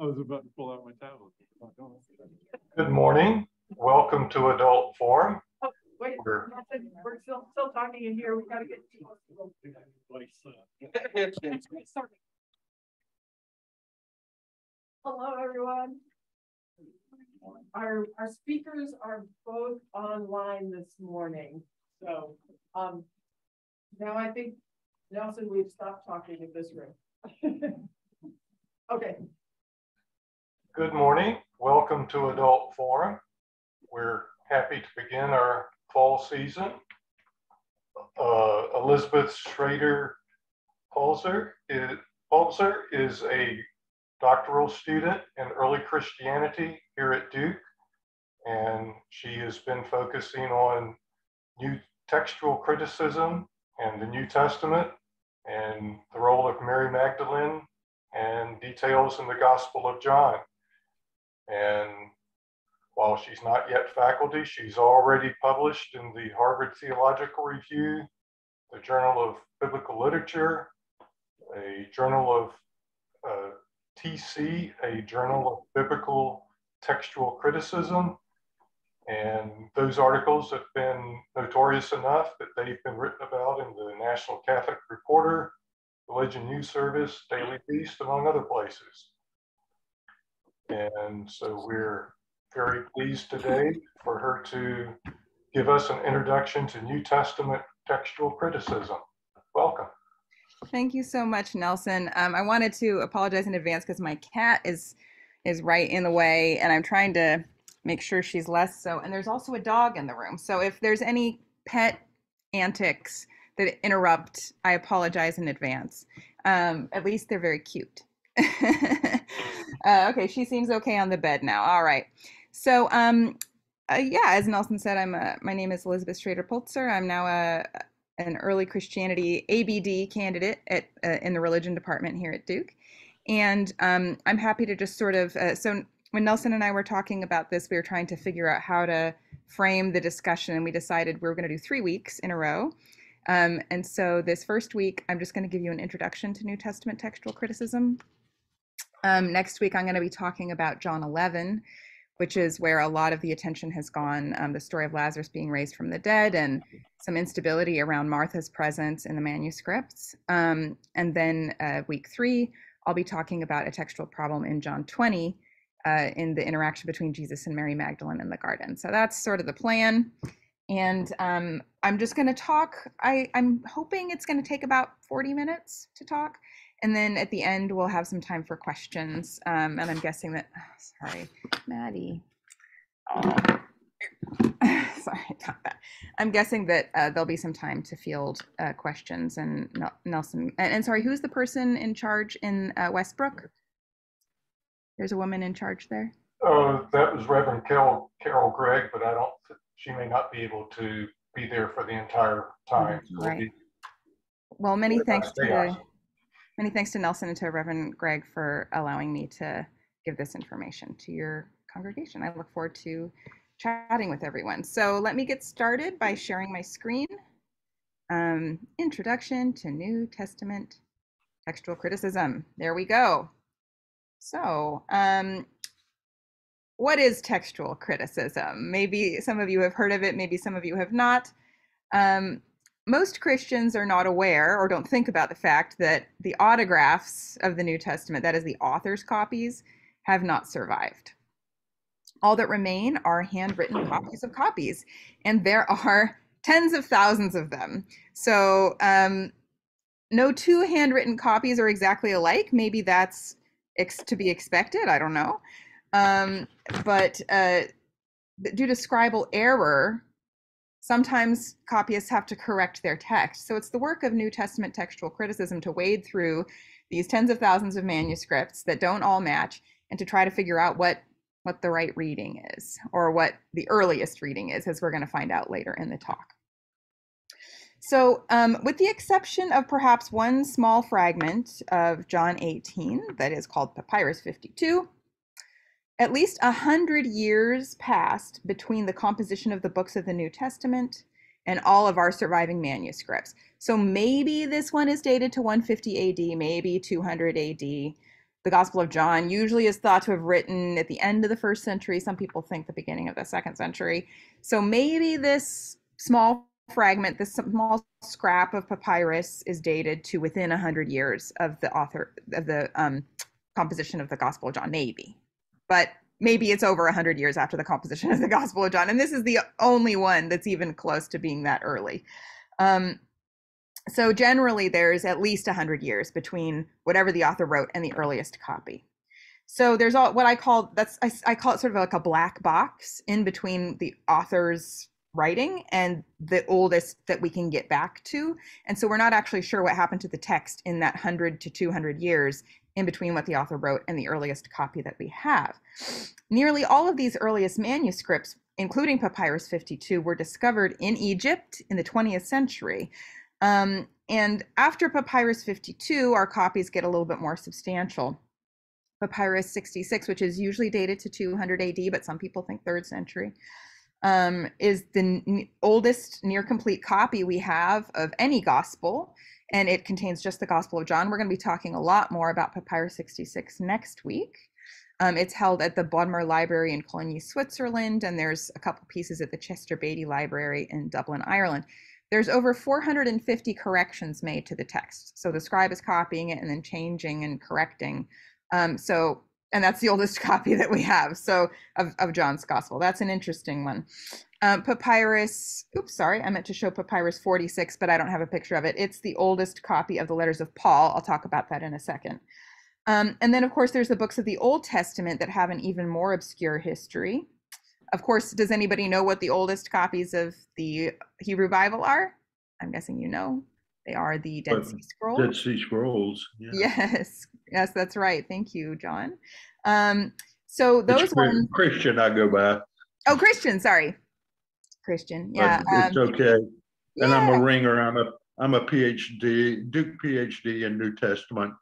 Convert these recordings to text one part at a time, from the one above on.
I was about to pull out my tablet. Good morning. Welcome to Adult Forum. Oh, wait, We're- we're still, still talking in here. We've gotta get. Sorry. Hello, everyone. Our, our speakers are both online this morning, so, um, now I think, Nelson, we've stopped talking in this room. Okay, Good morning. Welcome to Adult Forum. We're happy to begin our fall season. Uh, Elizabeth Schrader Polczer is, is a doctoral student in early Christianity here at Duke. And she has been focusing on new textual criticism and the New Testament and the role of Mary Magdalene and details in the Gospel of John. And while she's not yet faculty, she's already published in the Harvard Theological Review, the Journal of Biblical Literature, a journal of uh, TC, a journal of biblical textual criticism. And those articles have been notorious enough that they've been written about in the National Catholic Reporter, Religion News Service, Daily Beast, among other places. And so we're very pleased today for her to give us an introduction to New Testament textual criticism. Welcome. Thank you so much, Nelson. Um, I wanted to apologize in advance because my cat is is right in the way, and I'm trying to make sure she's less so. And there's also a dog in the room, so if there's any pet antics that interrupt, I apologize in advance. Um, at least they're very cute. uh, okay, she seems okay on the bed now. All right. So, um, uh, yeah, as Nelson said, I'm a, my name is Elizabeth Schrader Polczer. I'm now a an early Christianity ABD candidate at uh, in the religion department here at Duke, and um, I'm happy to just sort of uh, so when Nelson and I were talking about this, we were trying to figure out how to frame the discussion, and we decided we were going to do three weeks in a row. Um, and so this first week, I'm just going to give you an introduction to New Testament textual criticism. Um, next week, I'm going to be talking about John 11, which is where a lot of the attention has gone um, the story of Lazarus being raised from the dead and some instability around Martha's presence in the manuscripts. Um, and then uh, week three, I'll be talking about a textual problem in John 20 uh, in the interaction between Jesus and Mary Magdalene in the garden. So that's sort of the plan. And um, I'm just going to talk. I, I'm hoping it's going to take about 40 minutes to talk. And then at the end, we'll have some time for questions. Um, and I'm guessing that, oh, sorry, Maddie. Oh. sorry about that. I'm guessing that uh, there'll be some time to field uh, questions. And Nelson, and, and, sorry, who's the person in charge in uh, Westbrook? There's a woman in charge there. Oh, that was Reverend Carol, Carol Gregg, but I don't, she may not be able to be there for the entire time. So right. Be, well, many thanks to many thanks to Nelson and to Reverend Gregg for allowing me to give this information to your congregation. I look forward to chatting with everyone. So let me get started by sharing my screen. Um, introduction to New Testament textual criticism. There we go. So um, what is textual criticism? Maybe some of you have heard of it, maybe some of you have not. Um, most Christians are not aware or don't think about the fact that the autographs of the New Testament, that is, the author's copies, have not survived. All that remain are handwritten copies of copies, and there are tens of thousands of them. So, um, no two handwritten copies are exactly alike. Maybe that's ex- to be expected. I don't know. Um, but uh, due to scribal error, sometimes copyists have to correct their text. So it's the work of New Testament textual criticism to wade through these tens of thousands of manuscripts that don't all match and to try to figure out what what the right reading is or what the earliest reading is as we're going to find out later in the talk. So um, with the exception of perhaps one small fragment of John 18 that is called Papyrus 52, at least a hundred years passed between the composition of the books of the New Testament and all of our surviving manuscripts. So maybe this one is dated to 150 AD, maybe 200 AD. the Gospel of John usually is thought to have written at the end of the first century. Some people think the beginning of the second century. So maybe this small fragment, this small scrap of papyrus is dated to within 100 years of the author of the um, composition of the Gospel of John, maybe. But maybe it's over 100 years after the composition of the Gospel of John. And this is the only one that's even close to being that early. Um, so generally, there's at least 100 years between whatever the author wrote and the earliest copy. So there's all what I call that's I, I call it sort of like a black box in between the author's writing and the oldest that we can get back to. And so we're not actually sure what happened to the text in that 100 to 200 years in between what the author wrote and the earliest copy that we have. Nearly all of these earliest manuscripts, including Papyrus 52, were discovered in Egypt in the 20th century. Um, and after Papyrus 52, our copies get a little bit more substantial. Papyrus 66, which is usually dated to 200 AD, but some people think third century, um, is the n- oldest near complete copy we have of any gospel, and it contains just the Gospel of John. We're going to be talking a lot more about Papyrus 66 next week. Um, it's held at the Bodmer Library in Cologny, Switzerland, and there's a couple pieces at the Chester Beatty Library in Dublin, Ireland there's over 450 corrections made to the text. So the scribe is copying it and then changing and correcting. Um, so, and that's the oldest copy that we have. So of, of John's gospel. That's an interesting one. Um, papyrus, oops, sorry, I meant to show papyrus 46, but I don't have a picture of it. It's the oldest copy of the letters of Paul. I'll talk about that in a second. Um, and then, of course, there's the books of the Old Testament that have an even more obscure history of course, does anybody know what the oldest copies of the Hebrew Bible are? I'm guessing you know. They are the Dead Sea Scrolls. Dead Sea Scrolls. Yeah. Yes, yes, that's right. Thank you, John. Um, so those it's ones. Christian, I go by. Oh, Christian. Sorry, Christian. Yeah, it's um, okay. Yeah. And I'm a ringer. I'm a I'm a PhD, Duke PhD in New Testament.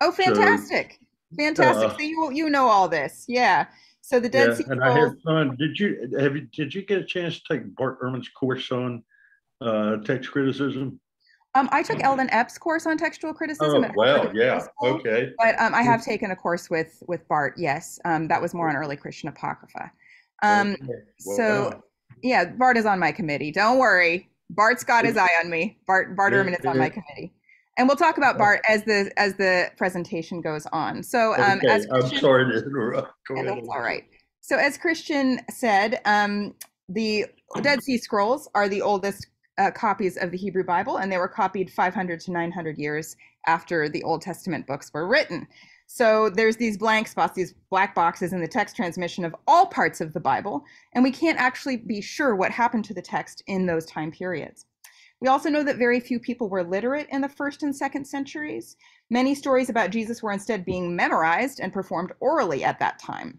Oh, fantastic! So, fantastic. Uh, so you you know all this, yeah. So the Dead yeah, Sea and I had fun. Did you have you did you get a chance to take Bart Ehrman's course on uh, text criticism? Um, I took Eldon Epp's course on textual criticism. Oh, well, yeah, okay. But um, I have taken a course with with Bart. Yes, um, that was more on early Christian apocrypha. Um, okay. well, so yeah, Bart is on my committee. Don't worry, Bart's got his eye on me. Bart Bart Ehrman is on my committee and we'll talk about Bart as the as the presentation goes on. So, um, okay. as I'm sorry to interrupt. Yeah, that's all right. So, as Christian said, um, the Dead Sea Scrolls are the oldest uh, copies of the Hebrew Bible, and they were copied 500 to 900 years after the Old Testament books were written. So there's these blank spots, these black boxes in the text transmission of all parts of the Bible, and we can't actually be sure what happened to the text in those time periods. We also know that very few people were literate in the first and second centuries. Many stories about Jesus were instead being memorized and performed orally at that time.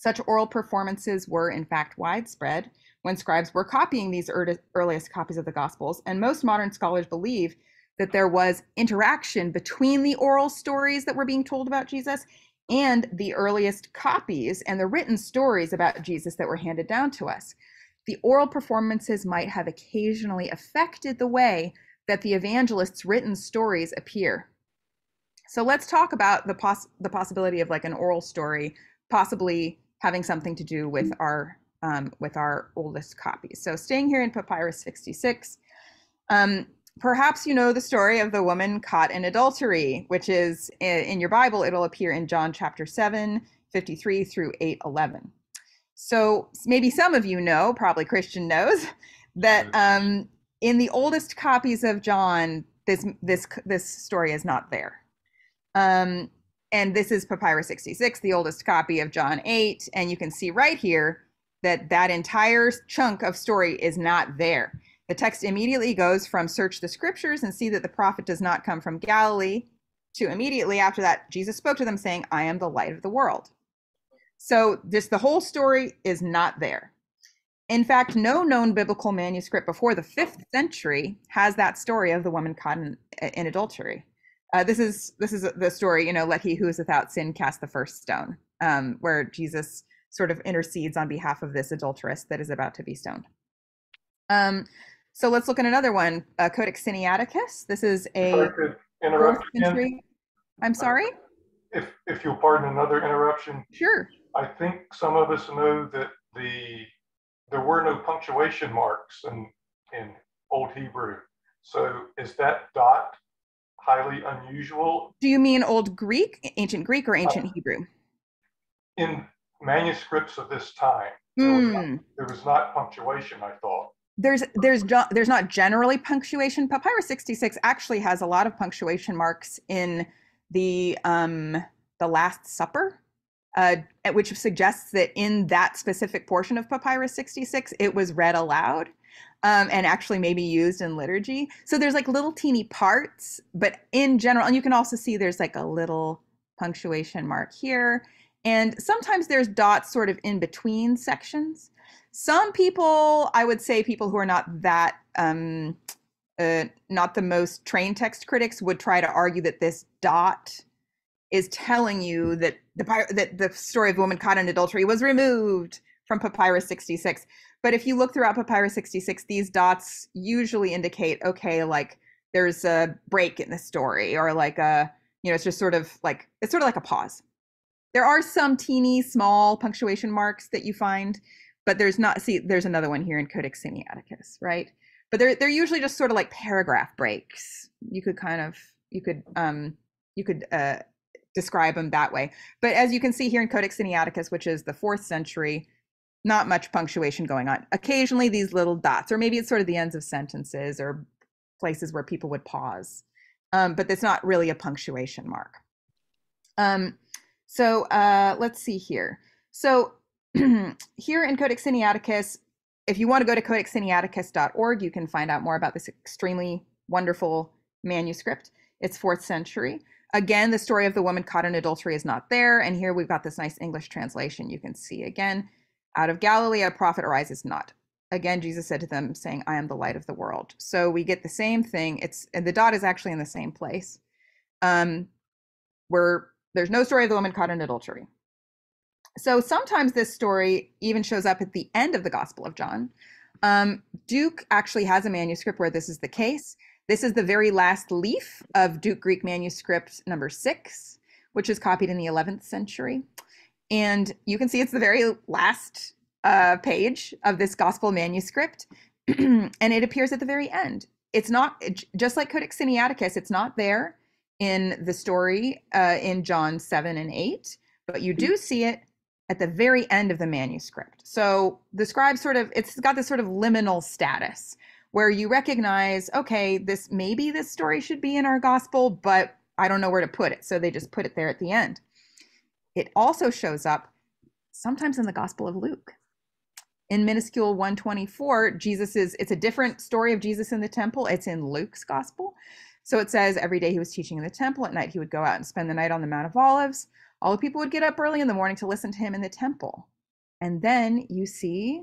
Such oral performances were, in fact, widespread when scribes were copying these earliest copies of the Gospels, and most modern scholars believe that there was interaction between the oral stories that were being told about Jesus and the earliest copies and the written stories about Jesus that were handed down to us the oral performances might have occasionally affected the way that the evangelist's written stories appear. So let's talk about the poss- the possibility of like an oral story possibly having something to do with our um, with our oldest copies. So staying here in Papyrus 66, um, perhaps you know the story of the woman caught in adultery, which is in, your Bible. It'll appear in John chapter 7, 53 through 8, 11. So maybe some of you know, probably Christian knows, that um, in the oldest copies of John, this this this story is not there. Um, and this is Papyrus 66, the oldest copy of John 8, and you can see right here that that entire chunk of story is not there. The text immediately goes from search the scriptures and see that the prophet does not come from Galilee to immediately after that Jesus spoke to them saying, "I am the light of the world." So this the whole story is not there. In fact, no known biblical manuscript before the fifth century has that story of the woman caught in, in adultery. Uh, this is this is the story, you know, let he who is without sin cast the first stone, um, where Jesus sort of intercedes on behalf of this adulteress that is about to be stoned. Um, so let's look at another one, uh, Codex Sinaiticus. This is a century. I'm sorry. if, if you'll pardon another interruption, Sure. I think some of us know that the, there were no punctuation marks in, in Old Hebrew. So is that dot highly unusual Do you mean Old Greek, ancient Greek, or ancient Hebrew? in manuscripts of this time? There was not- there was not punctuation, I thought. There's there's there's not generally punctuation. Papyrus 66 actually has a lot of punctuation marks in the um the Last Supper, uh, which suggests that in that specific portion of Papyrus 66, it was read aloud. Um, and actually maybe used in liturgy. So there's like little teeny parts, but in general, and you can also see there's like a little punctuation mark here. And sometimes there's dots sort of in between sections. Some people, I would say, people who are not that, um, uh, not the most trained text critics, would try to argue that this dot is telling you that the that the story of woman caught in adultery was removed from Papyrus 66. But if you look throughout Papyrus 66, these dots usually indicate, okay, like there's a break in the story, or like a, you know, it's just sort of like it's sort of like a pause. There are some teeny small punctuation marks that you find, but there's not. See, there's another one here in Codex Sinaiticus, right? But they're they're usually just sort of like paragraph breaks. You could kind of you could um you could uh describe them that way. But as you can see here in Codex Sinaiticus, which is the fourth century, not much punctuation going on. Occasionally these little dots, or maybe it's sort of the ends of sentences or places where people would pause. Um, but it's not really a punctuation mark. Um, so uh, let's see here. So here in Codex Sinaiticus, if you want to go to codexsinaiticus.org, you can find out more about this extremely wonderful manuscript. It's fourth century. Again, the story of the woman caught in adultery is not there. And here we've got this nice English translation you can see again. Out of Galilee, a prophet arises not. Again, Jesus said to them, saying, I am the light of the world. So we get the same thing. It's and the dot is actually in the same place. Um, where there's no story of the woman caught in adultery. So sometimes this story even shows up at the end of the Gospel of John. Um, Duke actually has a manuscript where this is the case. This is the very last leaf of Duke Greek manuscript number six, which is copied in the 11th century. And you can see it's the very last uh, page of this gospel manuscript, and it appears at the very end. It's not just like Codex Sinaiticus, it's not there in the story uh, in John 7 and 8, but you do see it at the very end of the manuscript. So the scribe sort of, it's got this sort of liminal status where you recognize, okay, this maybe this story should be in our gospel, but I don't know where to put it. So they just put it there at the end. It also shows up sometimes in the Gospel of Luke. In minuscule 124, Jesus is, it's a different story of Jesus in the temple. It's in Luke's gospel. So it says every day he was teaching in the temple. At night he would go out and spend the night on the Mount of Olives. All the people would get up early in the morning to listen to him in the temple. And then you see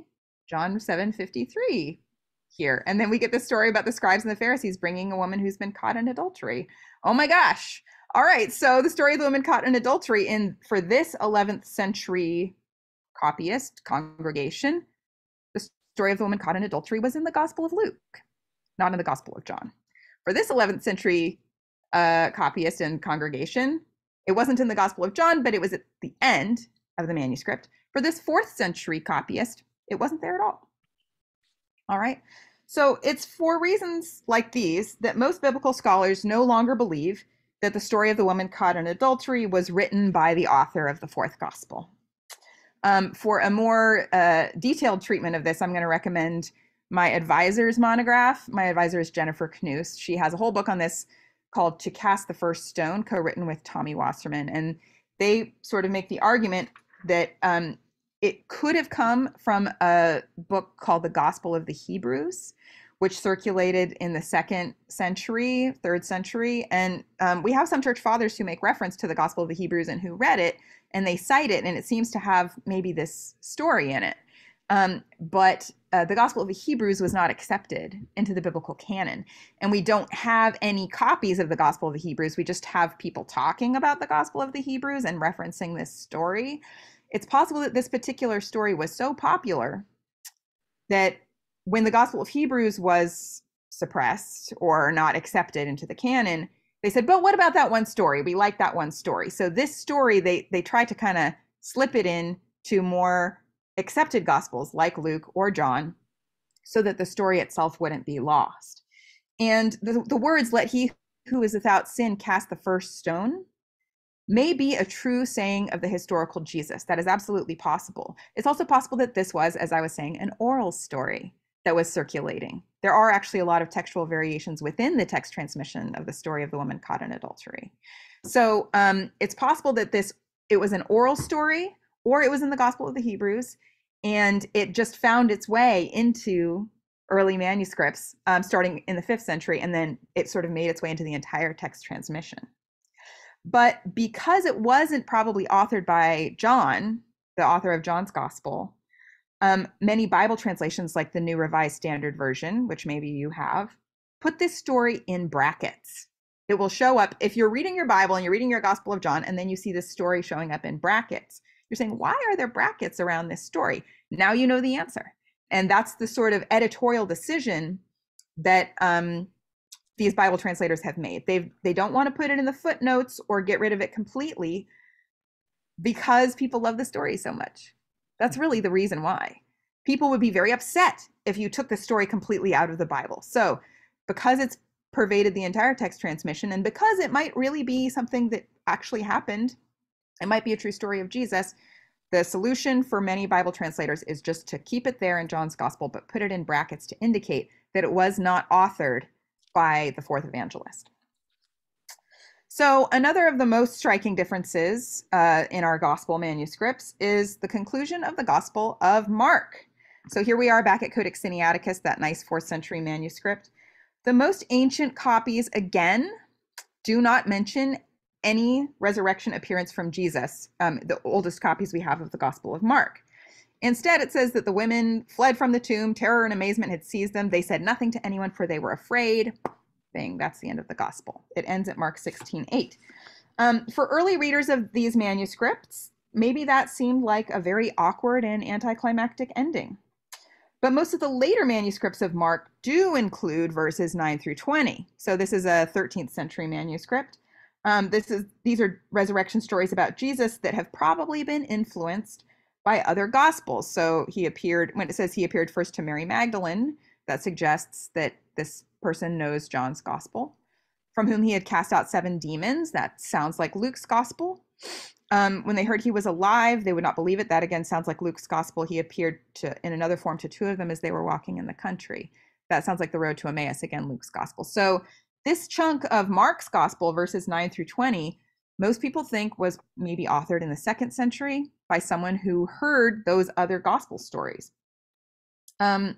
John 7 53 here. And then we get the story about the scribes and the Pharisees bringing a woman who's been caught in adultery. Oh my gosh. All right. So the story of the woman caught in adultery in for this 11th century copyist congregation, the story of the woman caught in adultery was in the Gospel of Luke, not in the Gospel of John. For this 11th century uh, copyist and congregation, it wasn't in the Gospel of John, but it was at the end of the manuscript. For this fourth century copyist, it wasn't there at all. All right. So it's for reasons like these that most biblical scholars no longer believe that the story of the woman caught in adultery was written by the author of the fourth gospel. Um, for a more uh, detailed treatment of this, I'm going to recommend my advisor's monograph. My advisor is Jennifer Knust. She has a whole book on this called To Cast the First Stone, co written with Tommy Wasserman. And they sort of make the argument that um, it could have come from a book called The Gospel of the Hebrews, which circulated in the second century, third century. And um, we have some church fathers who make reference to the Gospel of the Hebrews and who read it, and they cite it, and it seems to have maybe this story in it. Um, but uh, the Gospel of the Hebrews was not accepted into the biblical canon. And we don't have any copies of the Gospel of the Hebrews. We just have people talking about the Gospel of the Hebrews and referencing this story. It's possible that this particular story was so popular that when the Gospel of Hebrews was suppressed or not accepted into the canon, they said, but what about that one story? We like that one story. So this story, they they tried to kind of slip it in to more accepted gospels like Luke or John, so that the story itself wouldn't be lost. And the, the words, let he who is without sin cast the first stone, may be a true saying of the historical Jesus. That is absolutely possible. It's also possible that this was, as I was saying, an oral story that was circulating. There are actually a lot of textual variations within the text transmission of the story of the woman caught in adultery. So um, it's possible that this it was an oral story or it was in the Gospel of the Hebrews, and it just found its way into early manuscripts um, starting in the fifth century, and then it sort of made its way into the entire text transmission. But because it wasn't probably authored by John, the author of John's Gospel, um, many Bible translations, like the New Revised Standard Version, which maybe you have, put this story in brackets. It will show up if you're reading your Bible and you're reading your Gospel of John, and then you see this story showing up in brackets. You're saying, why are there brackets around this story? Now you know the answer. And that's the sort of editorial decision that um, these Bible translators have made. They they don't want to put it in the footnotes or get rid of it completely because people love the story so much. That's really the reason why. People would be very upset if you took the story completely out of the Bible. So, because it's pervaded the entire text transmission and because it might really be something that actually happened, it might be a true story of Jesus. The solution for many Bible translators is just to keep it there in John's gospel, but put it in brackets to indicate that it was not authored by the fourth evangelist. So, another of the most striking differences uh, in our gospel manuscripts is the conclusion of the Gospel of Mark. So, here we are back at Codex Sinaiticus, that nice fourth century manuscript. The most ancient copies, again, do not mention any resurrection appearance from Jesus, um, the oldest copies we have of the Gospel of Mark. Instead, it says that the women fled from the tomb. Terror and amazement had seized them. They said nothing to anyone, for they were afraid thing. That's the end of the gospel. It ends at Mark 16 8. Um, for early readers of these manuscripts, maybe that seemed like a very awkward and anticlimactic ending. But most of the later manuscripts of Mark do include verses 9 through 20. So this is a 13th century manuscript. Um, this is these are resurrection stories about Jesus that have probably been influenced by other gospels. So he appeared when it says he appeared first to Mary Magdalene, that suggests that this person knows John's gospel, from whom he had cast out seven demons. That sounds like Luke's gospel. Um, when they heard he was alive, they would not believe it. That again sounds like Luke's gospel. He appeared to in another form to two of them as they were walking in the country. That sounds like the road to Emmaus, again, Luke's gospel. So this chunk of Mark's gospel, verses 9 through 20, most people think was maybe authored in the second century by someone who heard those other gospel stories. Um,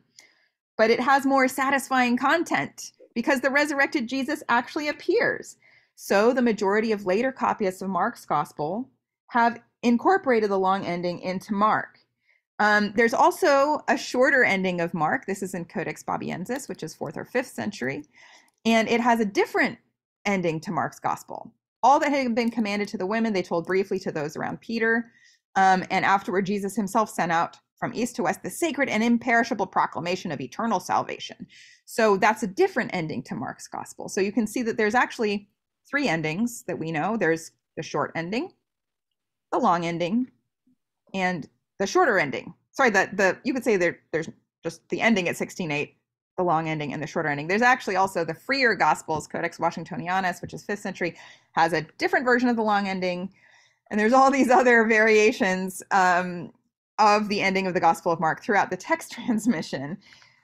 but it has more satisfying content because the resurrected Jesus actually appears. So the majority of later copyists of Mark's gospel have incorporated the long ending into Mark. Um, there's also a shorter ending of Mark. This is in Codex Bobiensis, which is fourth or fifth century, and it has a different ending to Mark's gospel. All that had been commanded to the women, they told briefly to those around Peter. Um, and afterward, Jesus himself sent out from east to west the sacred and imperishable proclamation of eternal salvation. So that's a different ending to Mark's gospel. So you can see that there's actually three endings that we know there's the short ending, the long ending, and the shorter ending. Sorry, the, the you could say there, there's just the ending at 16.8, the long ending, and the shorter ending. There's actually also the freer Gospels, Codex Washingtonianus, which is fifth century, has a different version of the long ending. And there's all these other variations um, of the ending of the Gospel of Mark throughout the text transmission.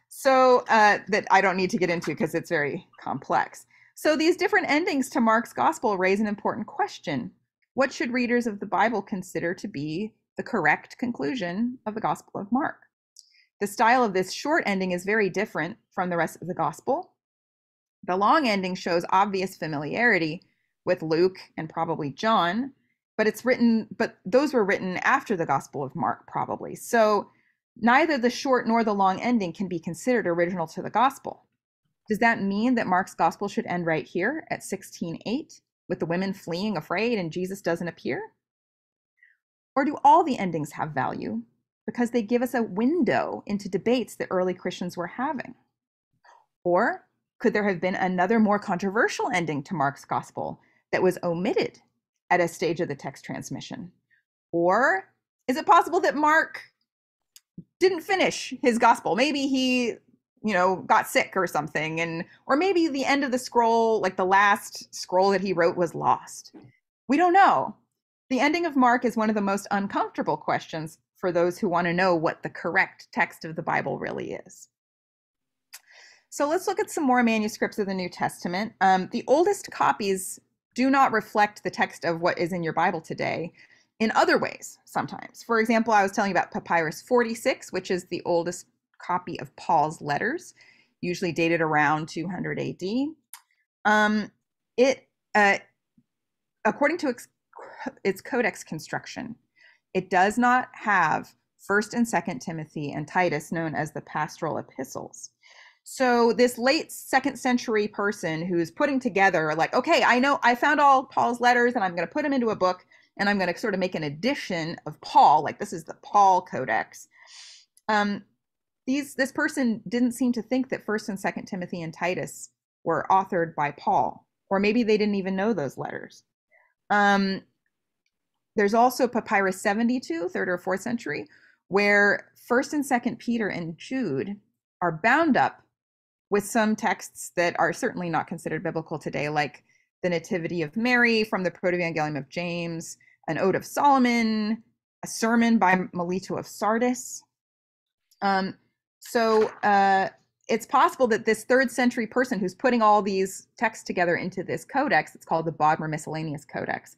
So uh, that I don't need to get into because it's very complex. So these different endings to Mark's Gospel raise an important question. What should readers of the Bible consider to be the correct conclusion of the Gospel of Mark? The style of this short ending is very different from the rest of the Gospel. The long ending shows obvious familiarity with Luke and probably John, but it's written but those were written after the gospel of mark probably. So neither the short nor the long ending can be considered original to the gospel. Does that mean that mark's gospel should end right here at 16:8 with the women fleeing afraid and jesus doesn't appear? Or do all the endings have value because they give us a window into debates that early christians were having or Could there have been another more controversial ending to Mark's gospel that was omitted at a stage of the text transmission? Or is it possible that Mark didn't finish his gospel? Maybe he you know got sick or something and or maybe the end of the scroll like the last scroll that he wrote was lost we don't know the ending of mark is one of the most uncomfortable questions for those who want to know what the correct text of the bible really is. So let's look at some more manuscripts of the new testament. Um, the oldest copies do not reflect the text of what is in your bible today in other ways sometimes. For example i was telling you about papyrus 46 which is the oldest copy of Paul's letters, usually dated around 200 AD. Um, it, uh, according to its, its codex construction, it does not have First and Second Timothy and Titus, known as the pastoral epistles. So this late second century person who's putting together, like, okay, I know I found all Paul's letters and I'm going to put them into a book and I'm going to sort of make an edition of Paul, like this is the Paul Codex. Um, these this person didn't seem to think that first and second timothy and titus were authored by paul or maybe they didn't even know those letters um, there's also papyrus 72 third or fourth century where first and second peter and jude are bound up with some texts that are certainly not considered biblical today like the nativity of mary from the protevangelium of james an ode of solomon a sermon by melito of sardis. Um, so uh, it's possible that this third century person who's putting all these texts together into this codex, it's called the Bodmer Miscellaneous Codex,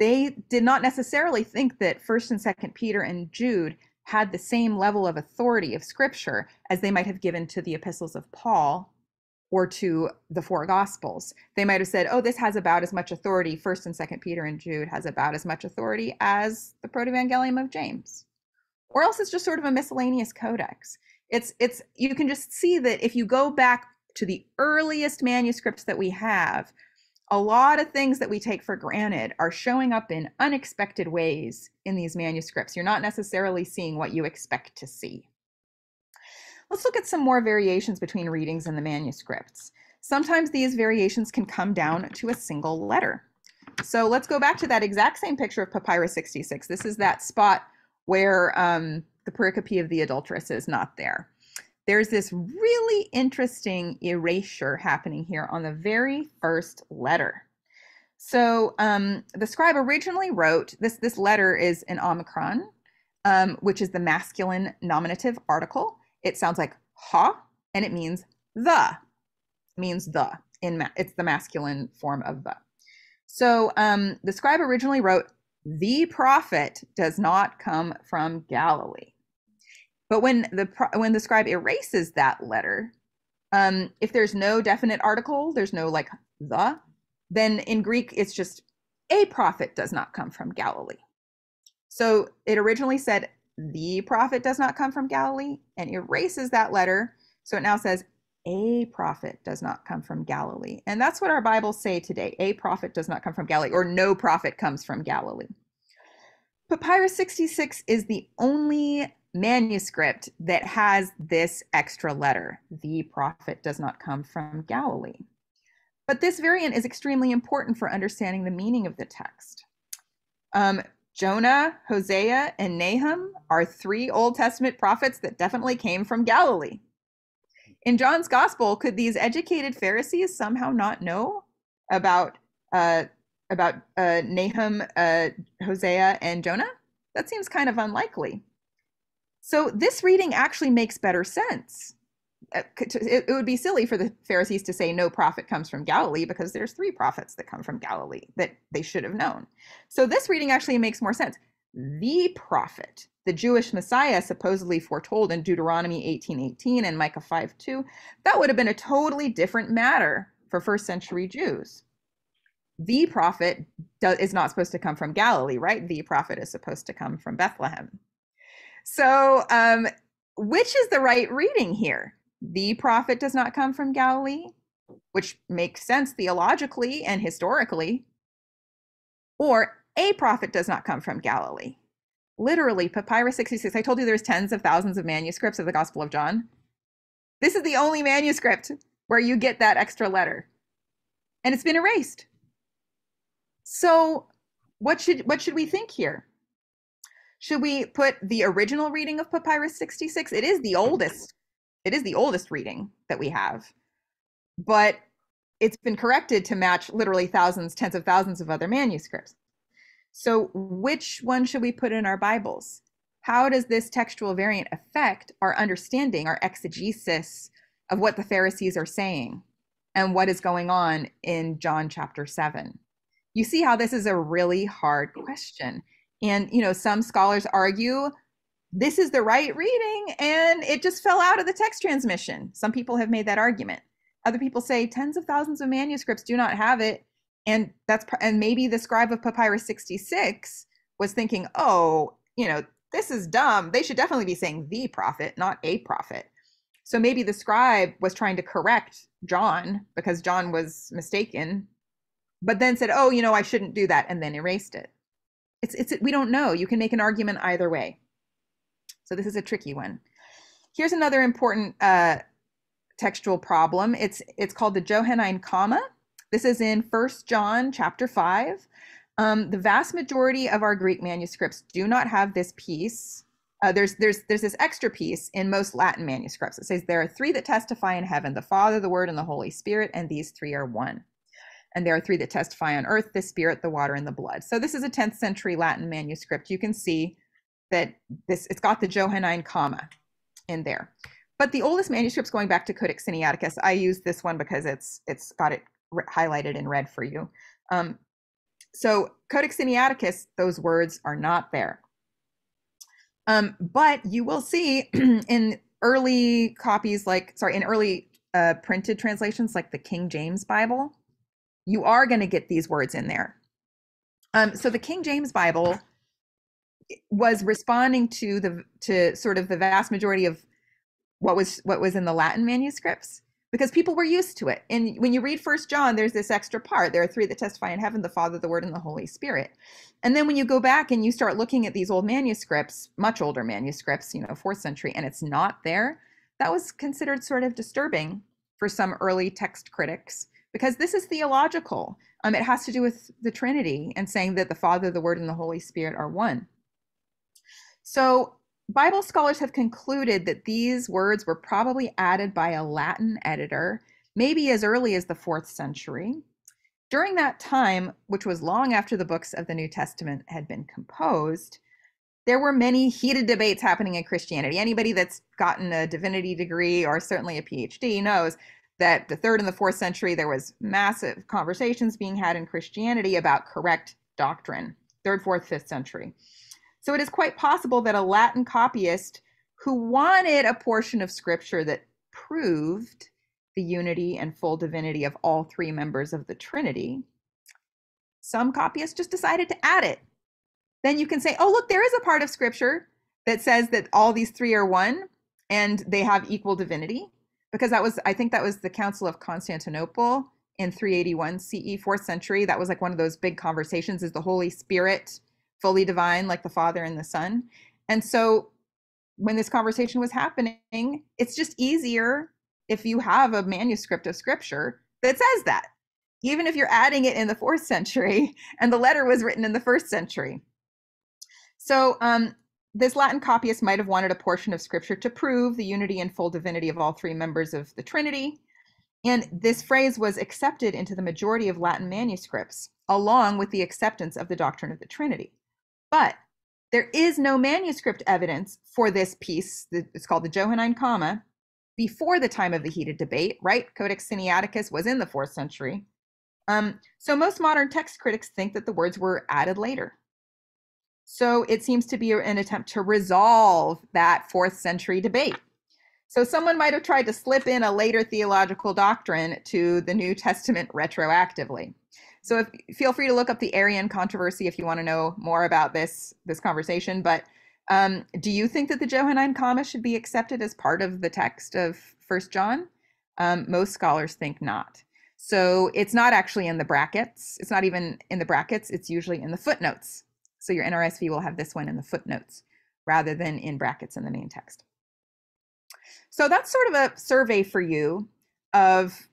they did not necessarily think that First and Second Peter and Jude had the same level of authority of Scripture as they might have given to the epistles of Paul or to the four Gospels. They might have said, "Oh, this has about as much authority. First and Second Peter and Jude has about as much authority as the Protevangelium of James." Or else it's just sort of a miscellaneous codex it's it's you can just see that if you go back to the earliest manuscripts that we have a lot of things that we take for granted are showing up in unexpected ways in these manuscripts. You're not necessarily seeing what you expect to see. Let's look at some more variations between readings in the manuscripts. Sometimes these variations can come down to a single letter. So let's go back to that exact same picture of papyrus 66 this is that spot where um, the pericope of the adulteress is not there. There's this really interesting erasure happening here on the very first letter. So um, the scribe originally wrote this. This letter is an omicron, um, which is the masculine nominative article. It sounds like ha, and it means the. Means the in it's the masculine form of the. So um, the scribe originally wrote the prophet does not come from Galilee. But when the when the scribe erases that letter, um, if there's no definite article, there's no like the, then in Greek it's just a prophet does not come from Galilee. So it originally said the prophet does not come from Galilee and erases that letter. So it now says a prophet does not come from Galilee. And that's what our Bibles say today. A prophet does not come from Galilee, or no prophet comes from Galilee. Papyrus 66 is the only manuscript that has this extra letter. The prophet does not come from Galilee. But this variant is extremely important for understanding the meaning of the text. Um, Jonah, Hosea, and Nahum are three Old Testament prophets that definitely came from Galilee. In John's gospel, could these educated Pharisees somehow not know about uh, about uh, Nahum, uh, Hosea, and Jonah? That seems kind of unlikely. So this reading actually makes better sense. Uh, it would be silly for the Pharisees to say no prophet comes from Galilee because there's three prophets that come from Galilee that they should have known. So this reading actually makes more sense. The prophet the Jewish Messiah supposedly foretold in Deuteronomy 18:18 and Micah 5:2, that would have been a totally different matter for first century Jews. The prophet is not supposed to come from Galilee, right? The prophet is supposed to come from Bethlehem. So, um, which is the right reading here? The prophet does not come from Galilee, which makes sense theologically and historically, or a prophet does not come from Galilee literally papyrus 66 i told you there's tens of thousands of manuscripts of the gospel of john this is the only manuscript where you get that extra letter. And it's been erased. So what should what should we think here? Should we put the original reading of Papyrus 66? It is the oldest. It is the oldest reading that we have. But it's been corrected to match literally thousands, tens of thousands of other manuscripts. So which one should we put in our Bibles? How does this textual variant affect our understanding, our exegesis of what the Pharisees are saying and what is going on in John chapter 7? You see how this is a really hard question. And, you know, some scholars argue this is the right reading and it just fell out of the text transmission. Some people have made that argument. Other people say tens of thousands of manuscripts do not have it. And that's, and maybe the scribe of Papyrus 66 was thinking, oh, you know, this is dumb. They should definitely be saying the prophet, not a prophet. So maybe the scribe was trying to correct John because John was mistaken, but then said, oh, you know, I shouldn't do that, and then erased it. It's, it's, we don't know. You can make an argument either way. So this is a tricky one. Here's another important uh, textual problem. It's, it's called the Johannine comma. This is in First John chapter 5. Um, the vast majority of our Greek manuscripts do not have this piece. Uh, there's there's there's this extra piece in most Latin manuscripts. It says there are three that testify in heaven: the Father, the Word, and the Holy Spirit, and these three are one. And there are three that testify on earth: the Spirit, the water, and the blood. So this is a 10th century Latin manuscript. You can see that this it's got the Johannine comma in there. But the oldest manuscripts going back to Codex Sinaiticus, I use this one because it's it's got it highlighted in red for you. Um, so Codex Sinaiticus, those words are not there. Um, but you will see in early copies, like, sorry, in early uh, printed translations, like the King James Bible, you are going to get these words in there. Um, so the King James Bible was responding to the to sort of the vast majority of what was what was in the Latin manuscripts because people were used to it. And when you read First John, there's this extra part. There are three that testify in heaven: the Father, the Word, and the Holy Spirit. And then when you go back and you start looking at these old manuscripts, much older manuscripts, you know, fourth century, and it's not there, that was considered sort of disturbing for some early text critics because this is theological. Um, it has to do with the Trinity and saying that the Father, the Word, and the Holy Spirit are one. So Bible scholars have concluded that these words were probably added by a Latin editor, maybe as early as the fourth century. During that time, which was long after the books of the New Testament had been composed, there were many heated debates happening in Christianity. Anybody that's gotten a divinity degree or certainly a PhD knows that the third and the fourth century, there was massive conversations being had in Christianity about correct doctrine, third, fourth, fifth century. So it is quite possible that a Latin copyist who wanted a portion of scripture that proved the unity and full divinity of all three members of the Trinity, some copyists just decided to add it. Then you can say, oh, look, there is a part of scripture that says that all these three are one and they have equal divinity. Because that was, I think that was the Council of Constantinople in 381 CE, fourth century. That was like one of those big conversations is the Holy Spirit fully divine like the Father and the Son. And so when this conversation was happening, it's just easier if you have a manuscript of scripture that says that, even if you're adding it in the fourth century and the letter was written in the first century. So um, this Latin copyist might have wanted a portion of scripture to prove the unity and full divinity of all three members of the Trinity. And this phrase was accepted into the majority of Latin manuscripts, along with the acceptance of the doctrine of the Trinity. But there is no manuscript evidence for this piece. It's called the Johannine comma before the time of the heated debate, right? Codex Sinaiticus was in the fourth century. Um, so most modern text critics think that the words were added later. So it seems to be an attempt to resolve that fourth century debate. So someone might have tried to slip in a later theological doctrine to the New Testament retroactively. So if, feel free to look up the Arian controversy if you want to know more about this this conversation. But um, do you think that the Johannine comma should be accepted as part of the text of First John? Um, most scholars think not. So it's not actually in the brackets. It's not even in the brackets. It's usually in the footnotes. So your NRSV will have this one in the footnotes rather than in brackets in the main text. So that's sort of a survey for you of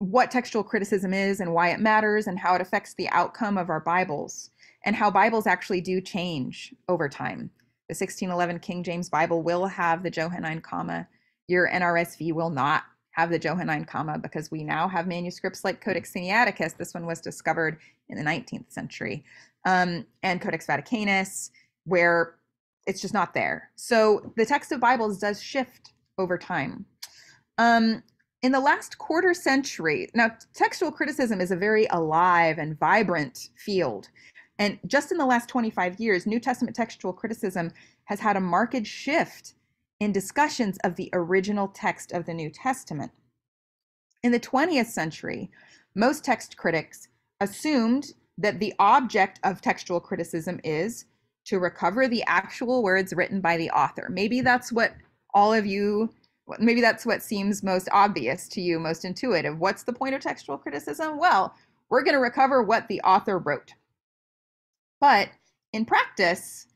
what textual criticism is and why it matters and how it affects the outcome of our Bibles and how Bibles actually do change over time. The 1611 King James Bible will have the Johannine comma. Your NRSV will not have the Johannine comma because we now have manuscripts like Codex Sinaiticus. This one was discovered in the 19th century, um, and Codex Vaticanus, where it's just not there. So the text of Bibles does shift over time. Um, in the last quarter century, now textual criticism is a very alive and vibrant field. And just in the last 25 years, New Testament textual criticism has had a marked shift in discussions of the original text of the New Testament. In the 20th century, most text critics assumed that the object of textual criticism is to recover the actual words written by the author. Maybe that's what all of you, maybe that's what seems most obvious to you, most intuitive. What's the point of textual criticism? Well, we're going to recover what the author wrote. But in practice,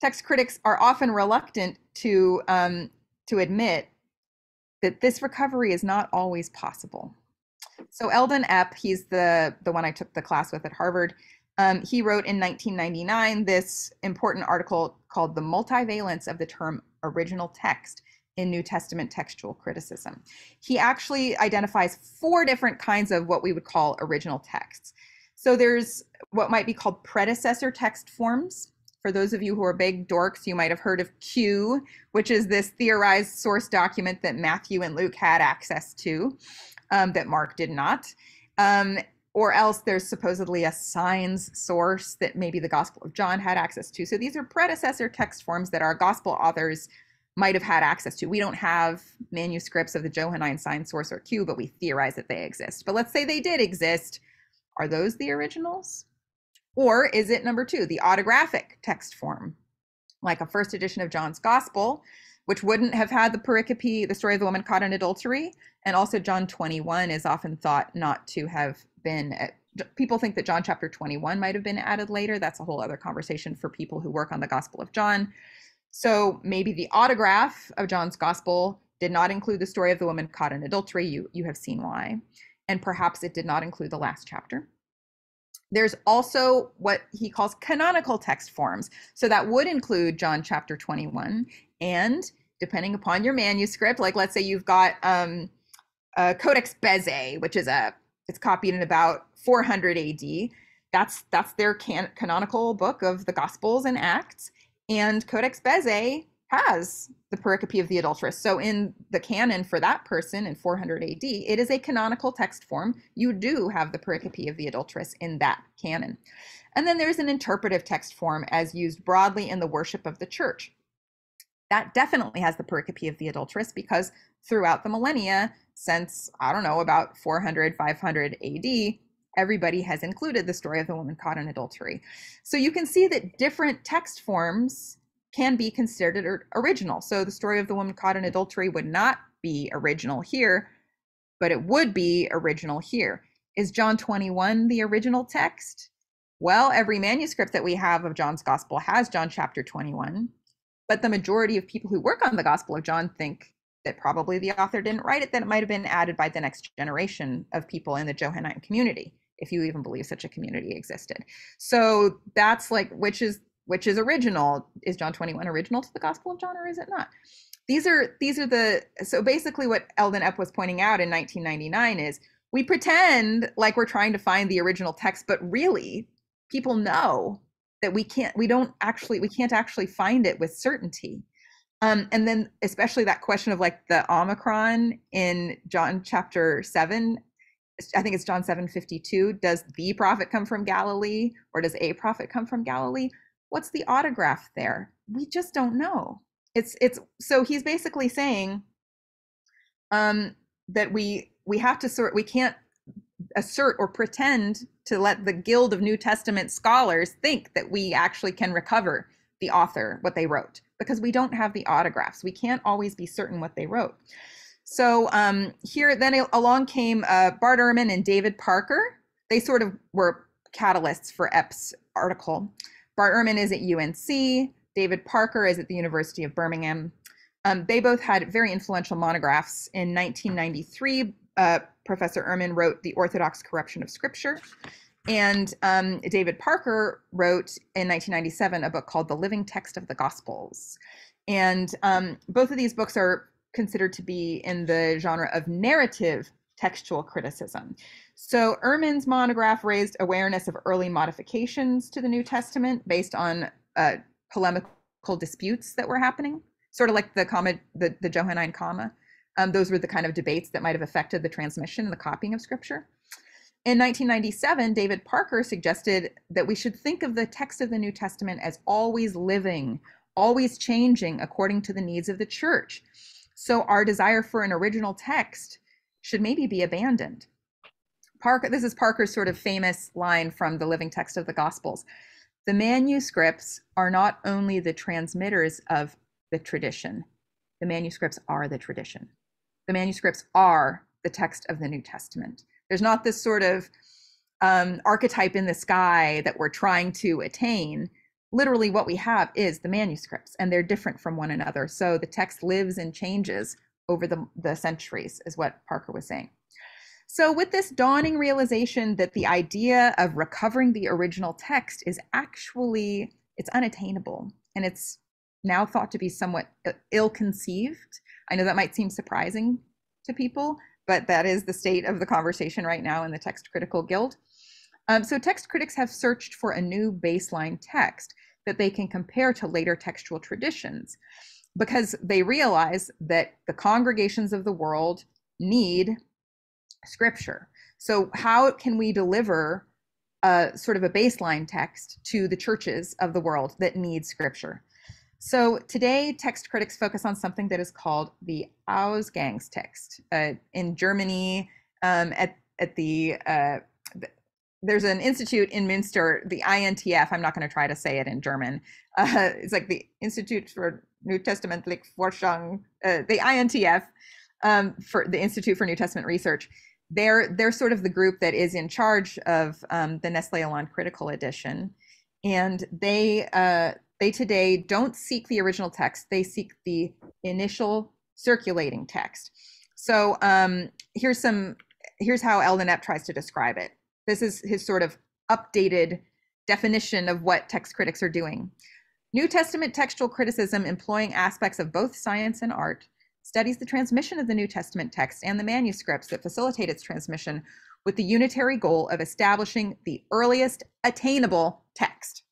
text critics are often reluctant to um, to admit that this recovery is not always possible. So Eldon Epp, he's the the one I took the class with at Harvard. Um, he wrote in 1999 this important article called "The Multivalence of the Term Original Text." in New Testament textual criticism. He actually identifies four different kinds of what we would call original texts. So there's what might be called predecessor text forms. For those of you who are big dorks, you might have heard of Q, which is this theorized source document that Matthew and Luke had access to, um, that Mark did not. Um, or else there's supposedly a signs source that maybe the Gospel of John had access to. So these are predecessor text forms that our Gospel authors might have had access to. We don't have manuscripts of the Johannine sign source or Q, but we theorize that they exist. But let's say they did exist. Are those the originals? Or is it number two, the autographic text form, like a first edition of John's Gospel, which wouldn't have had the pericope, the story of the woman caught in adultery? And also, John 21 is often thought not to have been. People think that John chapter 21 might have been added later. That's a whole other conversation for people who work on the Gospel of John. So maybe the autograph of John's Gospel did not include the story of the woman caught in adultery. You, you have seen why. And perhaps it did not include the last chapter. There's also what he calls canonical text forms. So that would include John chapter 21. And depending upon your manuscript, like let's say you've got um, Codex Bezae, which is a, it's copied in about 400 AD. That's, that's their can- canonical book of the Gospels and Acts. And Codex Bezae has the pericope of the adulteress. So in the canon for that person in 400 AD, it is a canonical text form. You do have the pericope of the adulteress in that canon. And then there's an interpretive text form as used broadly in the worship of the church. That definitely has the pericope of the adulteress because throughout the millennia, since I don't know, about 400, 500 AD, everybody has included the story of the woman caught in adultery. So you can see that different text forms can be considered original. So the story of the woman caught in adultery would not be original here, but it would be original here. Is John 21 the original text? Well, every manuscript that we have of John's gospel has John chapter 21, but the majority of people who work on the gospel of John think that probably the author didn't write it, that it might have been added by the next generation of people in the Johannine community, if you even believe such a community existed. So that's like, which is which is original. Is John 21 original to the Gospel of John or is it not? These are these are the so basically what Eldon Epp was pointing out in 1999 is we pretend like we're trying to find the original text, but really people know that we can't we don't actually we can't actually find it with certainty. Um, and then especially that question of like the Omicron in John chapter seven, I think it's John 7 52. Does the prophet come from Galilee or does a prophet come from Galilee? What's the autograph there? We just don't know. It's it's so he's basically saying um, that we we have to sort we can't assert or pretend to let the guild of New Testament scholars think that we actually can recover the author what they wrote because we don't have the autographs. We can't always be certain what they wrote. So um, here then along came uh, Bart Ehrman and David Parker. They sort of were catalysts for Epp's article. Bart Ehrman is at UNC. David Parker is at the University of Birmingham. Um, they both had very influential monographs. In 1993, uh, Professor Ehrman wrote The Orthodox Corruption of Scripture. And um, David Parker wrote in 1997 a book called The Living Text of the Gospels. And um, both of these books are considered to be in the genre of narrative textual criticism. So Ehrman's monograph raised awareness of early modifications to the New Testament based on uh, polemical disputes that were happening, sort of like the comma, the, the Johannine comma. Um, those were the kind of debates that might have affected the transmission and the copying of scripture. In 1997, David Parker suggested that we should think of the text of the New Testament as always living, always changing according to the needs of the church. So our desire for an original text should maybe be abandoned. Parker, this is Parker's sort of famous line from the living text of the Gospels. The manuscripts are not only the transmitters of the tradition, the manuscripts are the tradition. The manuscripts are the text of the New Testament. There's not this sort of um, archetype in the sky that we're trying to attain. Literally, what we have is the manuscripts, and they're different from one another. So the text lives and changes over the, the centuries, is what Parker was saying. So, with this dawning realization that the idea of recovering the original text is actually it's unattainable and it's now thought to be somewhat ill-conceived. I know that might seem surprising to people, but that is the state of the conversation right now in the Text Critical Guild. Um, so, text critics have searched for a new baseline text that they can compare to later textual traditions because they realize that the congregations of the world need scripture. So, how can we deliver a sort of a baseline text to the churches of the world that need scripture? So, today, text critics focus on something that is called the Ausgangstext. Uh, in Germany, um, at, at the, uh, the there's an institute in Münster, the INTF. I'm not going to try to say it in German. Uh, it's like the Institute for New Testamentliche Forschung, uh, the INTF, um, for the Institute for New Testament Research they're they're sort of the group that is in charge of um, the Nestle Aland Critical Edition, and they uh, they today don't seek the original text; they seek the initial circulating text. So um, here's some here's how Eldon Epp tries to describe it. This is his sort of updated definition of what text critics are doing. New Testament textual criticism employing aspects of both science and art studies the transmission of the New Testament text and the manuscripts that facilitate its transmission with the unitary goal of establishing the earliest attainable text.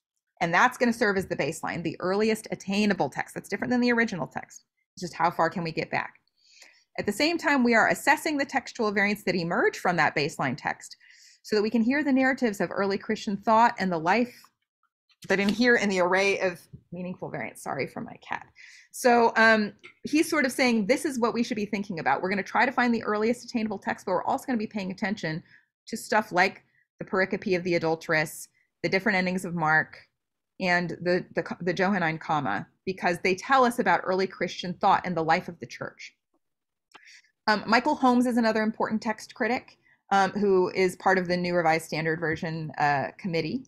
And that's going to serve as the baseline, the earliest attainable text. That's different than the original text. It's just how far can we get back? At the same time, we are assessing the textual variants that emerge from that baseline text so that we can hear the narratives of early Christian thought and the life that inhere in the array of meaningful variants. Sorry for my cat. So um, he's sort of saying this is what we should be thinking about. We're going to try to find the earliest attainable text, but we're also going to be paying attention to stuff like the pericope of the adulteress, the different endings of Mark, and the, the, the Johannine comma, because they tell us about early Christian thought and the life of the church. Um, Michael Holmes is another important text critic um, who is part of the New Revised Standard Version uh, committee.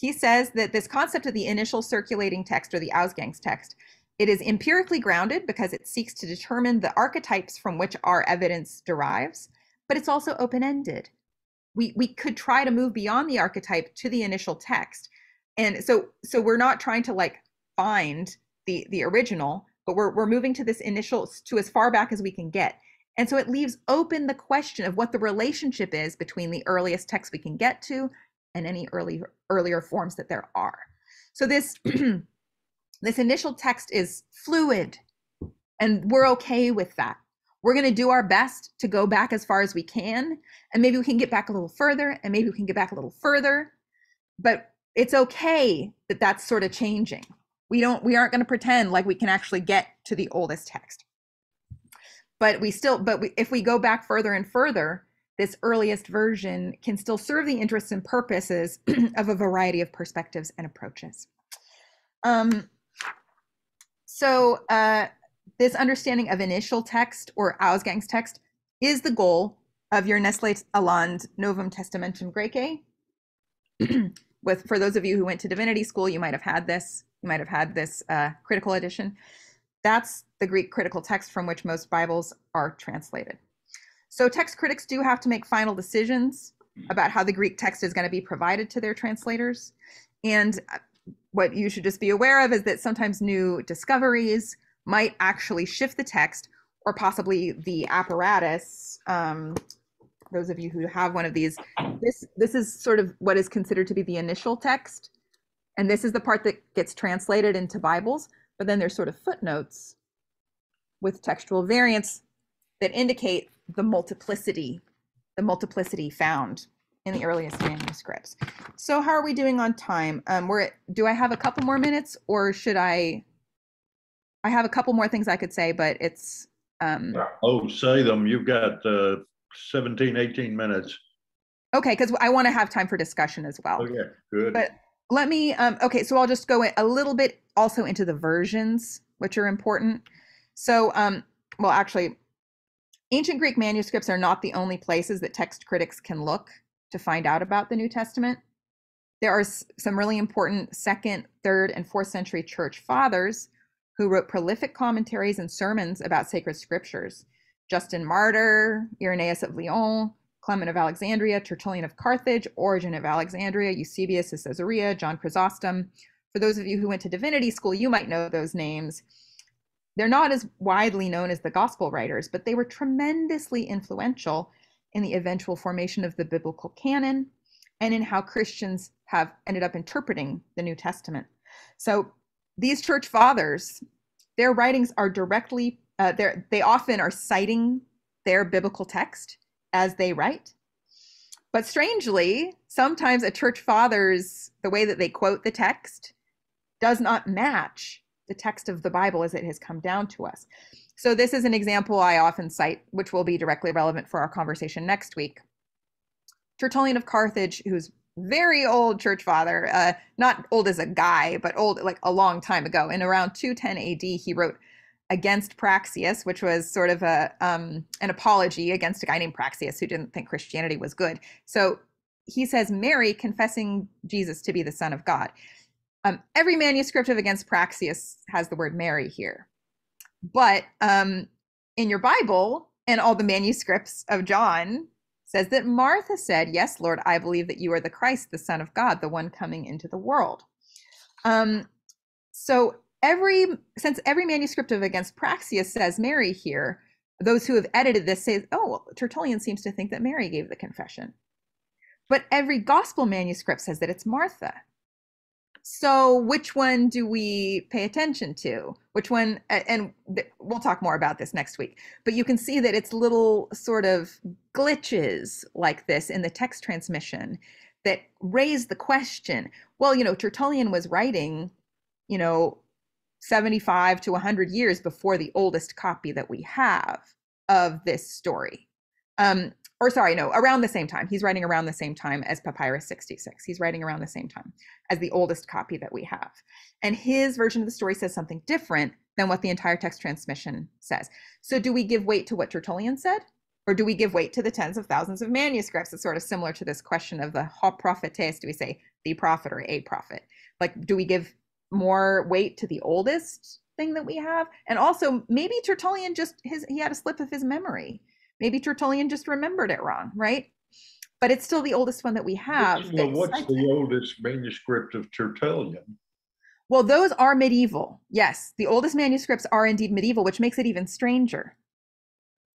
He says that this concept of the initial circulating text or the Ausgangs text, it is empirically grounded because it seeks to determine the archetypes from which our evidence derives, but it's also open ended. We, we could try to move beyond the archetype to the initial text. And so, so we're not trying to like find the, the original, but we're, we're moving to this initial, to as far back as we can get. And so it leaves open the question of what the relationship is between the earliest text we can get to and any early, earlier forms that there are. So this This initial text is fluid, and we're okay with that. We're going to do our best to go back as far as we can, and maybe we can get back a little further, and maybe we can get back a little further. But it's okay that that's sort of changing. We don't we aren't going to pretend like we can actually get to the oldest text. But we still but we, if we go back further and further, this earliest version can still serve the interests and purposes of a variety of perspectives and approaches. Um, so uh, this understanding of initial text or Ausgangs text is the goal of your Nestle Aland Novum Testamentum Graece. With for those of you who went to divinity school, you might have had this. You might have had this uh, critical edition. That's the Greek critical text from which most Bibles are translated. So text critics do have to make final decisions about how the Greek text is going to be provided to their translators. And uh, what you should just be aware of is that sometimes new discoveries might actually shift the text or possibly the apparatus. Um, those of you who have one of these, this this is sort of what is considered to be the initial text, and this is the part that gets translated into Bibles. But then there's sort of footnotes with textual variants that indicate the multiplicity, the multiplicity found in the earliest manuscripts. So how are we doing on time? Um, we're at, do I have a couple more minutes or should I? I have a couple more things I could say, but it's um, Oh, say them. You've got uh, 17, 18 minutes. okay because I want to have time for discussion as well. Okay, good. But let me um, okay so i'll just go a little bit also into the versions which are important so um, well actually ancient greek manuscripts are not the only places that text critics can look to find out about the new testament there are some really important second third and fourth century church fathers who wrote prolific commentaries and sermons about sacred scriptures justin martyr irenaeus of lyon Clement of Alexandria, Tertullian of Carthage, Origen of Alexandria, Eusebius of Caesarea, John Chrysostom. For those of you who went to divinity school, you might know those names. They're not as widely known as the gospel writers, but they were tremendously influential in the eventual formation of the biblical canon and in how Christians have ended up interpreting the New Testament. So these church fathers, their writings are directly, uh, they often are citing their biblical text as they write. But strangely, sometimes a church father's, the way that they quote the text, does not match the text of the Bible as it has come down to us. So, this is an example I often cite, which will be directly relevant for our conversation next week. Tertullian of Carthage, who's very old church father, uh, not old as a guy, but old like a long time ago. In around 210 AD, he wrote against Praxeas, which was sort of a um, an apology against a guy named Praxeas who didn't think Christianity was good. So he says Mary confessing Jesus to be the Son of God. Um, every manuscript of Against Praxeas has the word Mary here, but um, in your Bible and all the manuscripts of John says that Martha said, "Yes, Lord, I believe that you are the Christ, the Son of God, the one coming into the world." Um, so every since every manuscript of against praxeas says mary here those who have edited this say oh well, tertullian seems to think that mary gave the confession. But every gospel manuscript says that it's martha so which one do we pay attention to which one and we'll talk more about this next week but you can see that it's little sort of glitches like this in the text transmission that raise the question well you know tertullian was writing you know 75 to 100 years before the oldest copy that we have of this story. Um, or sorry, no, around the same time. He's writing around the same time as Papyrus 66. He's writing around the same time as the oldest copy that we have. And his version of the story says something different than what the entire text transmission says. So do we give weight to what Tertullian said? Or do we give weight to the tens of thousands of manuscripts? It's sort of similar to this question of the ho prophetes. Do we say the prophet or a prophet? Like, do we give more weight to the oldest thing that we have and also maybe tertullian just his he had a slip of his memory maybe tertullian just remembered it wrong right? But it's still the oldest one that we have well, what's the oldest manuscript of tertullian? Well those are medieval. Yes the oldest manuscripts are indeed medieval which makes it even stranger.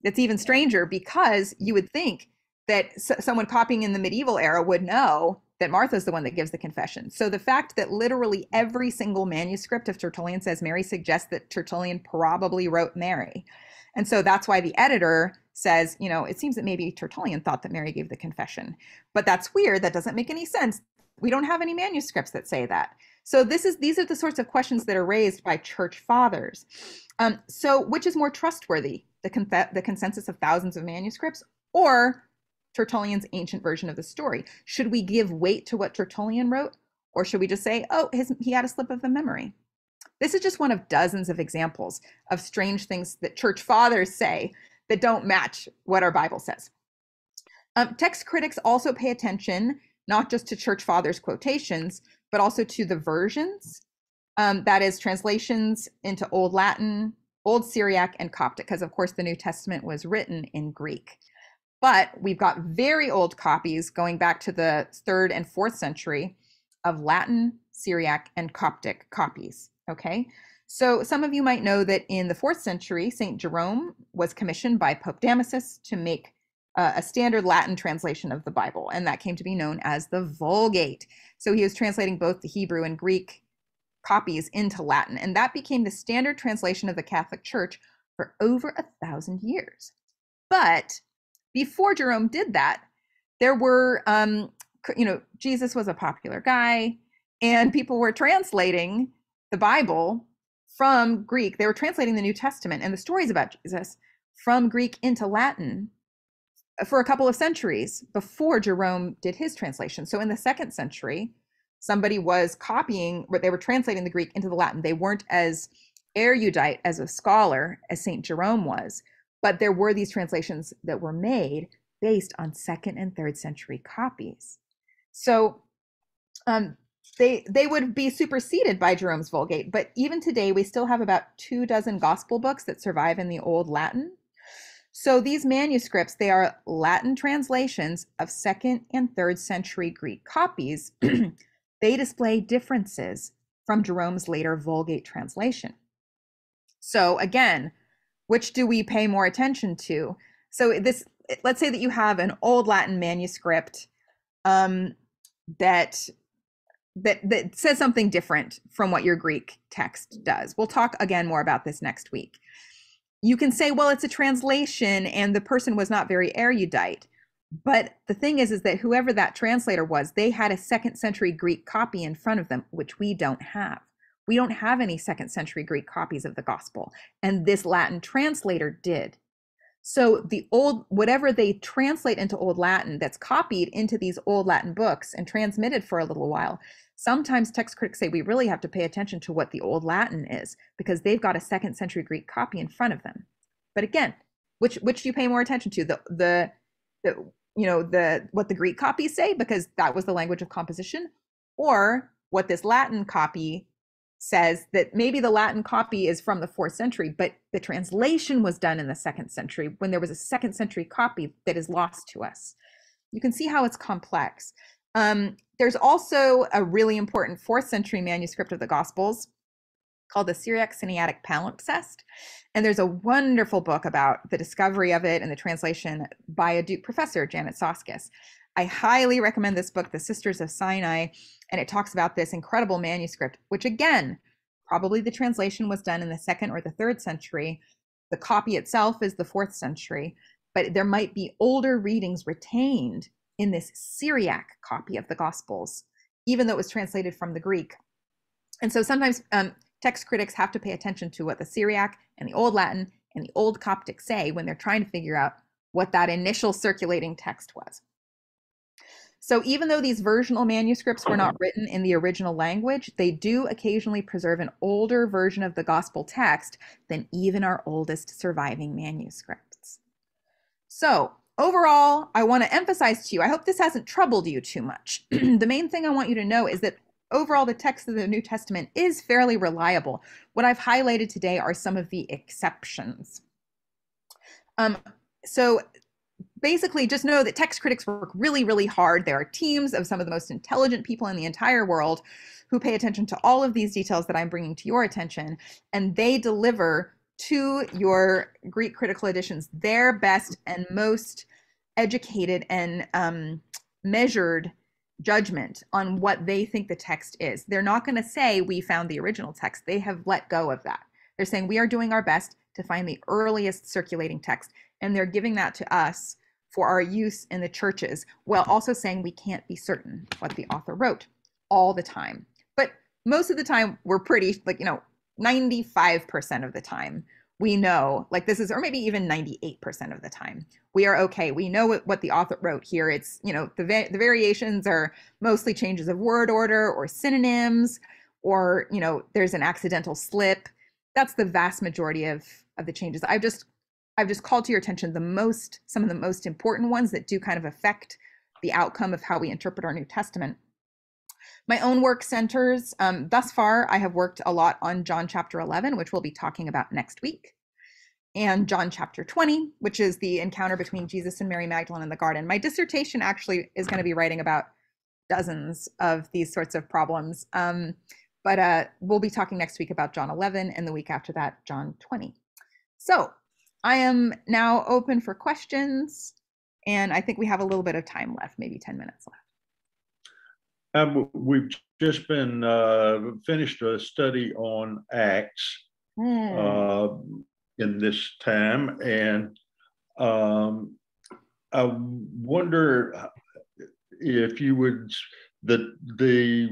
It's even stranger because you would think that someone copying in the medieval era would know that Martha's the one that gives the confession. So the fact that literally every single manuscript of Tertullian says Mary suggests that Tertullian probably wrote Mary. And so that's why the editor says, you know, it seems that maybe Tertullian thought that Mary gave the confession. But that's weird. That doesn't make any sense. We don't have any manuscripts that say that. So this is these are the sorts of questions that are raised by church fathers. Um, so which is more trustworthy, the, con- the consensus of thousands of manuscripts or Tertullian's ancient version of the story. Should we give weight to what Tertullian wrote, or should we just say, oh, his, he had a slip of the memory? This is just one of dozens of examples of strange things that church fathers say that don't match what our Bible says. Um, text critics also pay attention not just to church fathers' quotations, but also to the versions Um, that is translations into Old Latin, Old Syriac, and Coptic, because of course the New Testament was written in Greek. But we've got very old copies going back to the third and fourth century of Latin, Syriac, and Coptic copies. Okay. So some of you might know that in the fourth century, St. Jerome was commissioned by Pope Damasus to make uh, a standard Latin translation of the Bible, and that came to be known as the Vulgate. So he was translating both the Hebrew and Greek copies into Latin, and that became the standard translation of the Catholic Church for over a thousand years. But before Jerome did that, there were, um, you know, Jesus was a popular guy, and people were translating the Bible from Greek. They were translating the New Testament and the stories about Jesus from Greek into Latin for a couple of centuries before Jerome did his translation. So in the second century, somebody was copying what they were translating the Greek into the Latin. They weren't as erudite as a scholar as St. Jerome was, but there were these translations that were made based on second and third century copies. So um, they they would be superseded by Jerome's Vulgate, but even today we still have about two dozen gospel books that survive in the old Latin. So these manuscripts, they are Latin translations of second and third century Greek copies. they display differences from Jerome's later Vulgate translation. So again, which do we pay more attention to? So this, let's say that you have an old Latin manuscript um, that that that says something different from what your Greek text does. We'll talk again more about this next week. You can say, well, it's a translation and the person was not very erudite. But the thing is, is that whoever that translator was, they had a second century Greek copy in front of them, which we don't have. We don't have any second century Greek copies of the gospel. And this Latin translator did. So the old, whatever they translate into Old Latin that's copied into these Old Latin books and transmitted for a little while, sometimes text critics say we really have to pay attention to what the Old Latin is because they've got a second century Greek copy in front of them. But again, which which do you pay more attention to? The the the you know the what the Greek copies say because that was the language of composition, or what this Latin copy says that maybe the Latin copy is from the fourth century, but the translation was done in the second century when there was a second century copy that is lost to us. You can see how it's complex. Um, there's also a really important fourth century manuscript of the Gospels called the Syriac Sinaitic Palimpsest. And there's a wonderful book about the discovery of it and the translation by a Duke professor, Janet Soskice. I highly recommend this book, The Sisters of Sinai, and it talks about this incredible manuscript, which again, probably the translation was done in the second or the third century. The copy itself is the fourth century, but there might be older readings retained in this Syriac copy of the Gospels, even though it was translated from the Greek. And so sometimes um, text critics have to pay attention to what the Syriac and the Old Latin and the Old Coptic say when they're trying to figure out what that initial circulating text was. So even though these versional manuscripts were not written in the original language, they do occasionally preserve an older version of the gospel text than even our oldest surviving manuscripts. So overall, I want to emphasize to you, I hope this hasn't troubled you too much. the main thing I want you to know is that overall the text of the New Testament is fairly reliable. What I've highlighted today are some of the exceptions. Um, so basically just know that text critics work really, really hard. There are teams of some of the most intelligent people in the entire world who pay attention to all of these details that I'm bringing to your attention, and they deliver to your Greek critical editions their best and most educated and um, measured judgment on what they think the text is. They're not going to say we found the original text. They have let go of that. They're saying we are doing our best to find the earliest circulating text, and they're giving that to us for our use in the churches, while also saying we can't be certain what the author wrote all the time. But most of the time, we're pretty, like, you know, 95% of the time, we know, like this is, or maybe even 98% of the time, we are okay. We know what, the author wrote here. It's, you know, the, va- the variations are mostly changes of word order or synonyms, or, you know, there's an accidental slip. That's the vast majority of, of the changes. I've just, I've just called to your attention the most, some of the most important ones that do kind of affect the outcome of how we interpret our New Testament. My own work centers, um, thus far, I have worked a lot on John chapter 11, which we'll be talking about next week, and John chapter 20, which is the encounter between Jesus and Mary Magdalene in the garden. My dissertation actually is going to be writing about dozens of these sorts of problems. Um, but uh, we'll be talking next week about John 11 and the week after that, John 20. So I am now open for questions. And I think we have a little bit of time left, maybe 10 minutes left. Um, we've just been uh, finished a study on Acts Hmm. uh, in this time, and um, I wonder if you would the the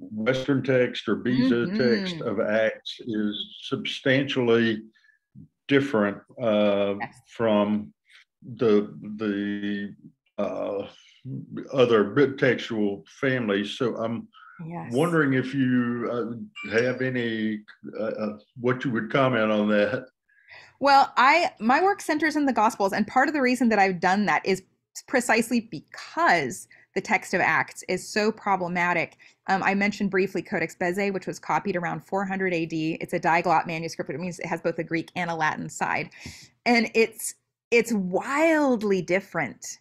Western text or Beza text Mhm. of Acts is substantially different uh, Yes. from the the uh, other textual families. So I'm Yes. wondering if you uh, have any uh, uh, what you would comment on that. Well, I my work centers in the Gospels, and part of the reason that I've done that is precisely because the text of Acts is so problematic. Um, I mentioned briefly Codex Bezae, which was copied around 400 AD. It's a diglot manuscript, which means it has both a Greek and a Latin side, and it's it's wildly different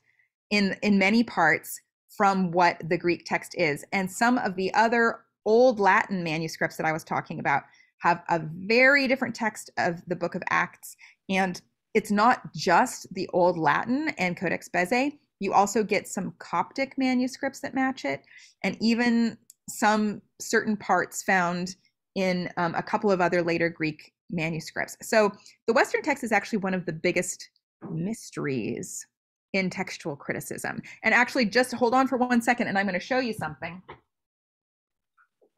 in in many parts from what the Greek text is. And some of the other old Latin manuscripts that I was talking about have a very different text of the book of Acts. And it's not just the old Latin and Codex Bezae. You also get some Coptic manuscripts that match it, and even some certain parts found in um, a couple of other later Greek manuscripts. So the Western text is actually one of the biggest mysteries in textual criticism. And actually, just hold on for one second, and I'm going to show you something.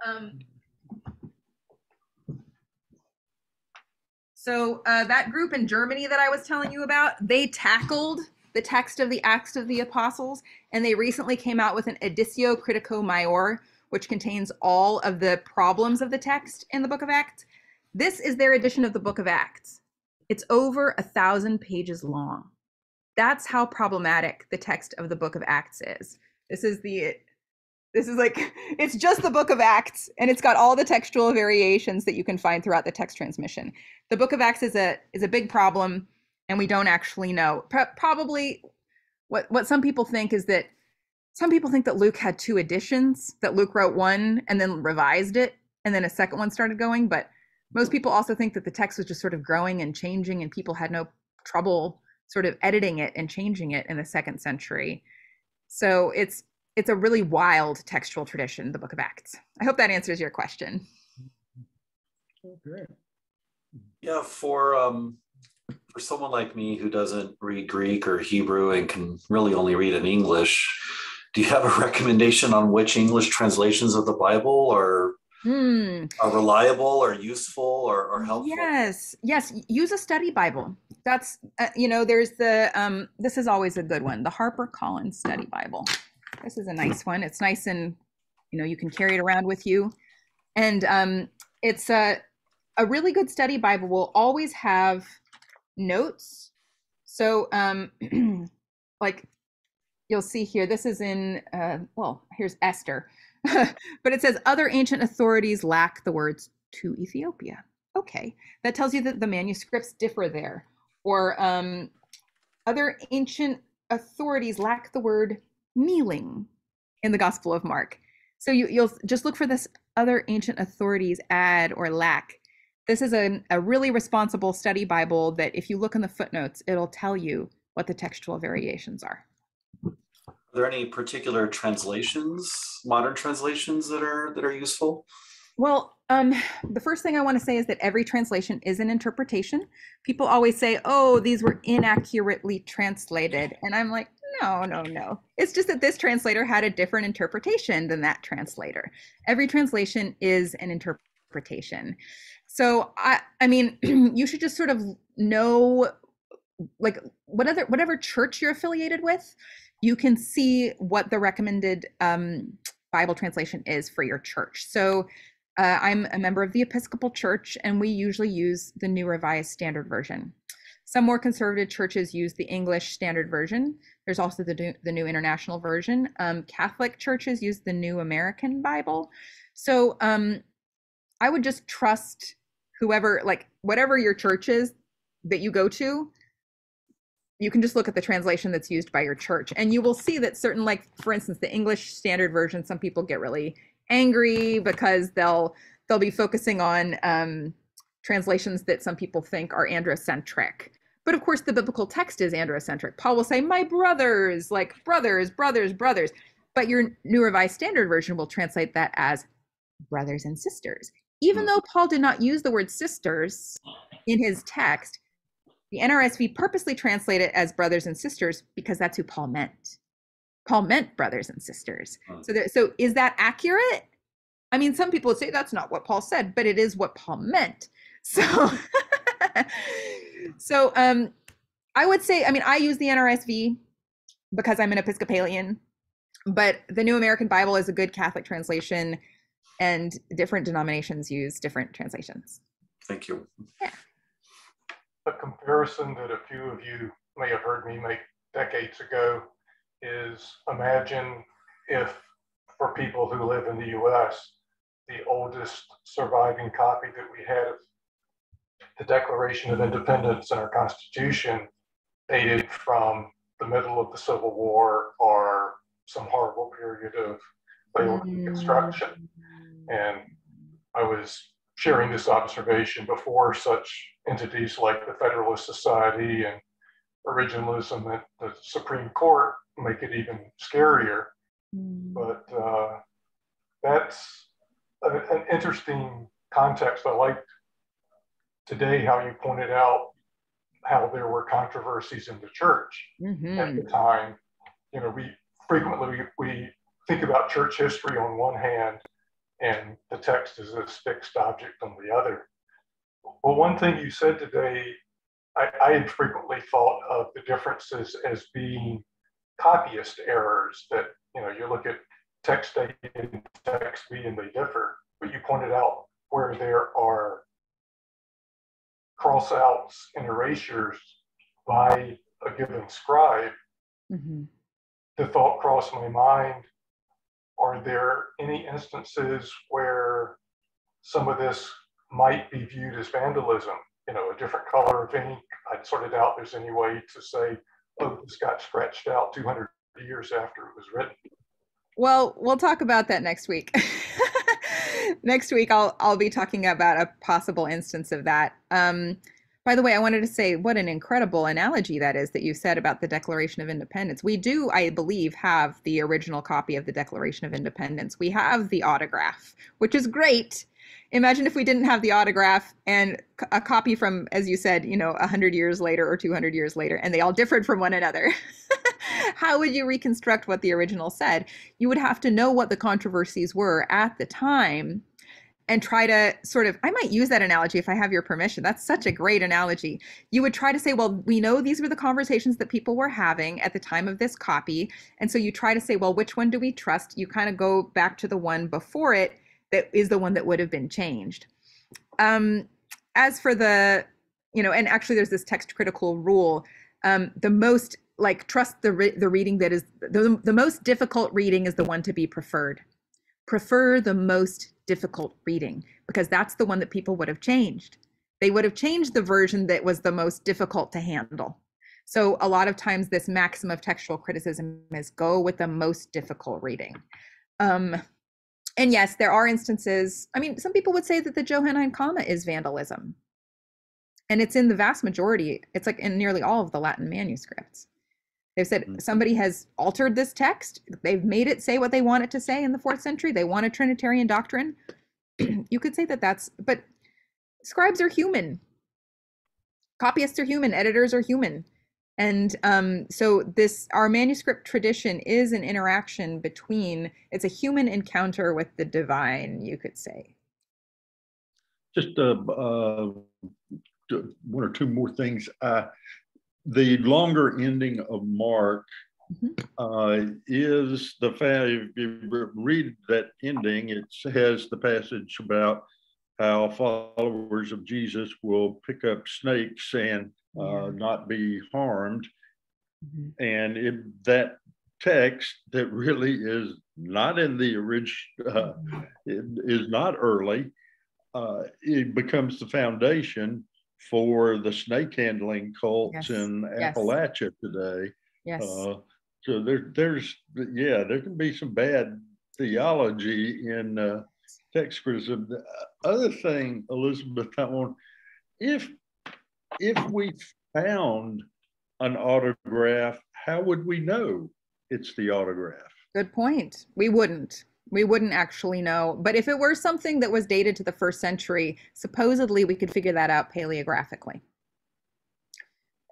Um, so uh, that group in Germany that I was telling you about, they tackled the text of the Acts of the Apostles, and they recently came out with an Editio Critica Maior, which contains all of the problems of the text in the Book of Acts. This is their edition of the Book of Acts. It's over a thousand pages long. That's how problematic the text of the Book of Acts is. This is the this is like it's just the book of acts and it's got all the textual variations that you can find throughout the text transmission the book of acts is a is a big problem and we don't actually know Pro- probably what what some people think is that some people think that luke had two editions that luke wrote one and then revised it and then a second one started going but most people also think that the text was just sort of growing and changing and people had no trouble sort of editing it and changing it in the second century so it's it's a really wild textual tradition, the Book of Acts. I hope that answers your question. Okay. Yeah, for um, for someone like me who doesn't read Greek or Hebrew and can really only read in English, do you have a recommendation on which English translations of the Bible are Hmm. are reliable or useful or, or helpful? Yes, yes. Use a study Bible. That's uh, you know, there's the um. This is always a good one. The Harper Collins Study Bible. This is a nice one. It's nice and you know you can carry it around with you, and um, it's a a really good study Bible will always have notes. So um, like you'll see here, this is in uh, well, here's Esther, but it says other ancient authorities lack the words to Ethiopia. Okay, that tells you that the manuscripts differ there. Or um, other ancient authorities lack the word kneeling in the Gospel of Mark. So you, you'll just look for this other ancient authorities add or lack. This is a, a really responsible study Bible that if you look in the footnotes, it'll tell you what the textual variations. Are there any particular translations, modern translations that are that are useful? Well, um, the first thing I want to say is that every translation is an interpretation. People always say, oh, these were inaccurately translated. And I'm like, no, no, no. It's just that this translator had a different interpretation than that translator. Every translation is an interpretation. So I I mean, you should just sort of know like whatever whatever church you're affiliated with, you can see what the recommended um, Bible translation is for your church. So uh, I'm a member of the Episcopal Church, and we usually use the New Revised Standard Version. Some more conservative churches use the English Standard Version. There's also the new, the New International Version. Um, Catholic churches use the New American Bible. So um, I would just trust whoever, like whatever your church is that you go to, you can just look at the translation that's used by your church and you will see that certain like for instance the english standard version some people get really angry because they'll they'll be focusing on um, translations that some people think are androcentric. But of course the biblical text is androcentric. Paul will say my brothers like brothers brothers brothers. But your new revised standard version will translate that as brothers and sisters. Even though paul did not use the word sisters in his text the NRSV purposely translate it as brothers and sisters because that's who Paul meant. Paul meant brothers and sisters. So, there, so is that accurate? I mean, some people would say that's not what Paul said, but it is what Paul meant. So, so um, I would say, I mean, I use the NRSV because I'm an Episcopalian, but the New American Bible is a good Catholic translation, and different denominations use different translations. Thank you. A comparison that a few of you may have heard me make decades ago is imagine if for people who live in the US, the oldest surviving copy that we had of the Declaration of Independence and our Constitution dated from the middle of the Civil War or some horrible period of failed mm. reconstruction. And I was sharing this observation before such entities like the Federalist Society and originalism at the Supreme Court make it even scarier. But uh, that's a, an interesting context. I liked today how you pointed out how there were controversies in the church Mhm. at the time. You know, we frequently we, we think about church history on one hand and the text is this fixed object on the other. Well, one thing you said today, I, I had frequently thought of the differences as being copyist errors that, you know, you look at text A and text B and they differ, but you pointed out where there are cross outs and erasures by a given scribe, Mhm. the thought crossed my mind are there any instances where some of this might be viewed as vandalism? You know, a different color of ink. I sort of doubt there's any way to say, oh, this got scratched out 200 years after it was written. Well, we'll talk about that next week. next week, I'll I'll be talking about a possible instance of that. Um, by the way, I wanted to say what an incredible analogy that is that you said about the Declaration of Independence. We do, I believe, have the original copy of the Declaration of Independence. We have the autograph, which is great. Imagine if we didn't have the autograph and a copy from, as you said, you know, 100 years later or 200 years later, and they all differed from one another. How would you reconstruct what the original said? You would have to know what the controversies were at the time and try to sort of i might use that analogy if i have your permission. That's such a great analogy. You would try to say well we know these were the conversations that people were having at the time of this copy. And so you try to say well which one do we trust? You kind of go back to the one before it that is the one that would have been changed. Um, as for the you know and actually there's this text critical rule um, the most like trust the re- the reading that is the, the most difficult reading is the one to be preferred. Prefer the most difficult reading because that's the one that people would have changed. They would have changed the version that was the most difficult to handle. So a lot of times this maxim of textual criticism is go with the most difficult reading. Um, and yes, there are instances, I mean, some people would say that the Johannine comma is vandalism. And it's in the vast majority, it's like in nearly all of the Latin manuscripts. They've said Mhm. somebody has altered this text. They've made it say what they want it to say in the fourth century. They want a Trinitarian doctrine. you could say that that's, but scribes are human. Copyists are human. Editors are human. And um, so this, our manuscript tradition is an interaction between, it's a human encounter with the divine, you could say. Just uh, uh, one or two more things. Uh, the longer ending of Mark Mhm. uh, is the fact, if you read that ending, it has the passage about how followers of Jesus will pick up snakes and uh, not be harmed. Mhm. And if that text that really is not in the original, uh, it is not early, uh, it becomes the foundation for the snake handling cults Yes, in yes. Appalachia today. Yes. Uh, so there, there's, yeah, there can be some bad theology in uh, text criticism. The other thing, Elizabeth, I want, if if we found an autograph, how would we know it's the autograph? Good point. We wouldn't. We wouldn't actually know. But if it were something that was dated to the first century, supposedly we could figure that out paleographically.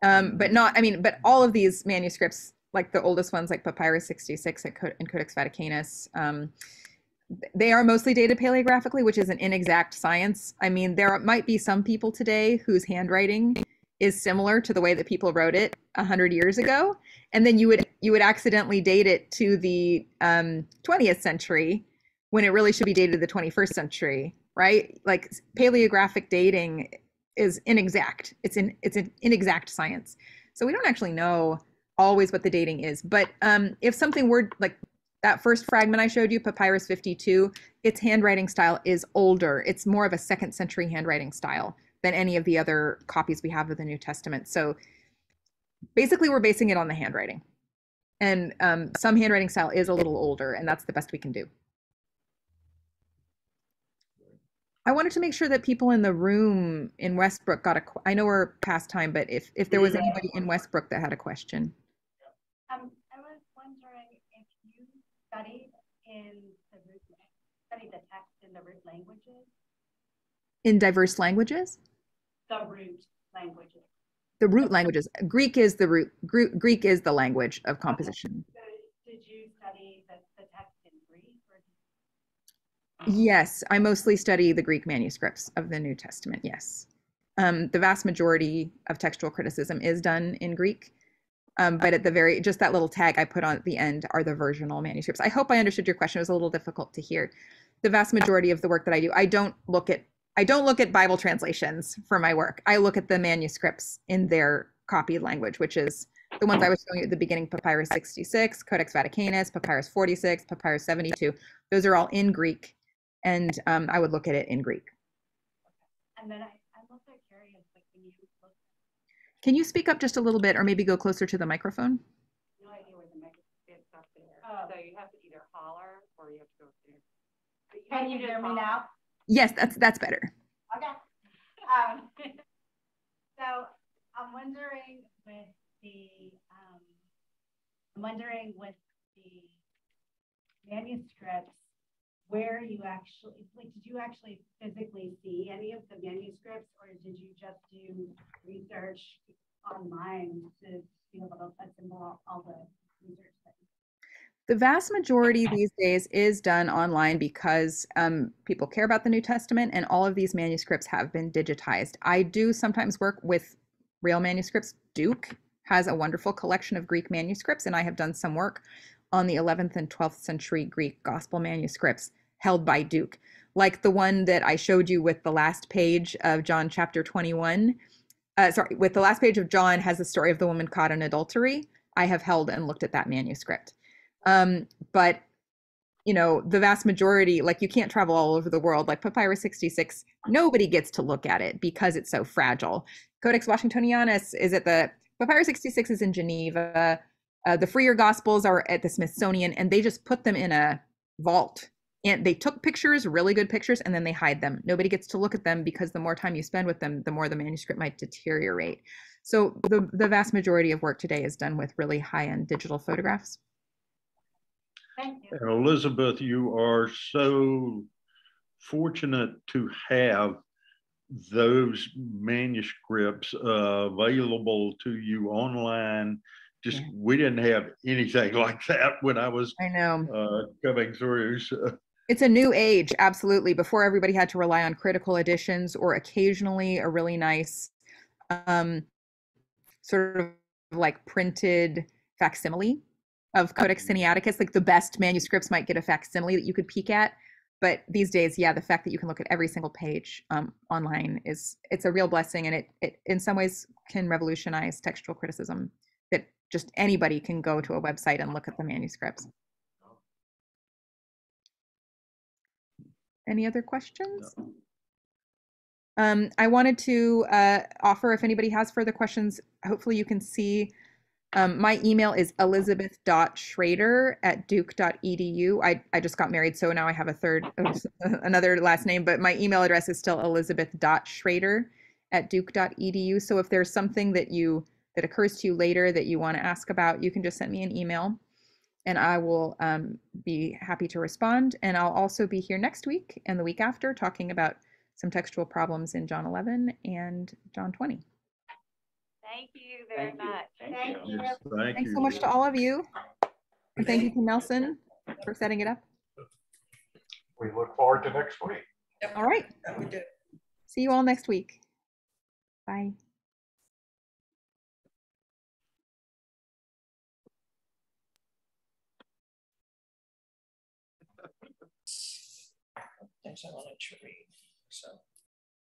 Um, but not, I mean, but all of these manuscripts, like the oldest ones, like Papyrus 66 and Co- and Codex Vaticanus, um, they are mostly dated paleographically, which is an inexact science. I mean, there might be some people today whose handwriting is similar to the way that people wrote it a hundred years ago, and then you would you would accidentally date it to the um, 20th century when it really should be dated to the 21st century, right? Like paleographic dating is inexact. It's in it's an inexact science, so we don't actually know always what the dating is. But um, if something were like that first fragment I showed you, Papyrus 52, its handwriting style is older. It's more of a second century handwriting style than any of the other copies we have of the New Testament. So basically, we're basing it on the handwriting. And um, some handwriting style is a little older, and that's the best we can do. I wanted to make sure that people in the room in Westbrook got a. qu- I know we're past time, but if if there was anybody in Westbrook that had a question, Um, I was wondering if you studied in the root, studied the text in the root languages, in diverse languages, the root languages. the root languages. Greek is the root. Gre- Greek is the language of composition. So did you study the, the text in Greek or? Yes, I mostly study the Greek manuscripts of the New Testament. Yes. Um, the vast majority of textual criticism is done in Greek. Um, but at the very, just that little tag I put on at the end are the versional manuscripts. I hope I understood your question. It was a little difficult to hear. The vast majority of the work that I do, I don't look at, I don't look at Bible translations for my work. I look at the manuscripts in their copied language, which is the ones I was showing you at the beginning, Papyrus 66, Codex Vaticanus, Papyrus 46, Papyrus 72. Those are all in Greek and um, I would look at it in Greek. And then I, I'm also curious, like when you look, Can you speak up just a little bit or maybe go closer to the microphone? no idea where the microphone It's up there. Oh. So you have to either holler or you have to go through. Can you hear me now? Yes, that's that's better. Okay. Um, so I'm wondering with the, um, I'm wondering with the manuscripts, where you actually, like, did you actually physically see any of the manuscripts or did you just do research online to be able to assemble all- the research that you The vast majority these days is done online because um, people care about the New Testament, and all of these manuscripts have been digitized. I do sometimes work with real manuscripts. Duke has a wonderful collection of Greek manuscripts, and I have done some work on the 11th and 12th century Greek gospel manuscripts held by Duke, like the one that I showed you with the last page of John chapter 21. Uh, sorry, with the last page of John has the story of the woman caught in adultery. I have held and looked at that manuscript. Um, but you know, the vast majority, like you can't travel all over the world. Like Papyrus 66, nobody gets to look at it because it's so fragile. Codex Washingtonianus is at the Papyrus 66 is in Geneva. Uh, the Freer gospels are at the Smithsonian, and they just put them in a vault. And they took pictures, really good pictures, and then they hide them. Nobody gets to look at them because the more time you spend with them, the more the manuscript might deteriorate. So the the vast majority of work today is done with really high-end digital photographs. Thank you. And Elizabeth, you are so fortunate to have those manuscripts uh, available to you online. Just Yeah. we didn't have anything like that when I was I know. uh, coming through. So, It's a new age, absolutely. Before everybody had to rely on critical editions or occasionally a really nice um, sort of like printed facsimile of Codex Sinaiticus. Like the best manuscripts might get a facsimile that you could peek at. But these days, yeah, the fact that you can look at every single page um, online is it's a real blessing, and it, it in some ways can revolutionize textual criticism that just anybody can go to a website and look at the manuscripts. Any other questions? Um, I wanted to uh, offer if anybody has further questions, hopefully you can see um, my email is elizabeth.schrader at duke.edu. I, I just got married, so now I have a third, another last name, but my email address is still elizabeth.schrader at duke.edu. So if there's something that you that occurs to you later that you want to ask about, you can just send me an email and I will um, be happy to respond. And I'll also be here next week and the week after talking about some textual problems in John 11 and John 20. Thank you very Thank you. much. Thank you. Yes, thank Thanks you. so much to all of you. And thank you to Nelson for setting it up. We look forward to next week. All right. See you all next week. Bye. Things I wanted to read, so.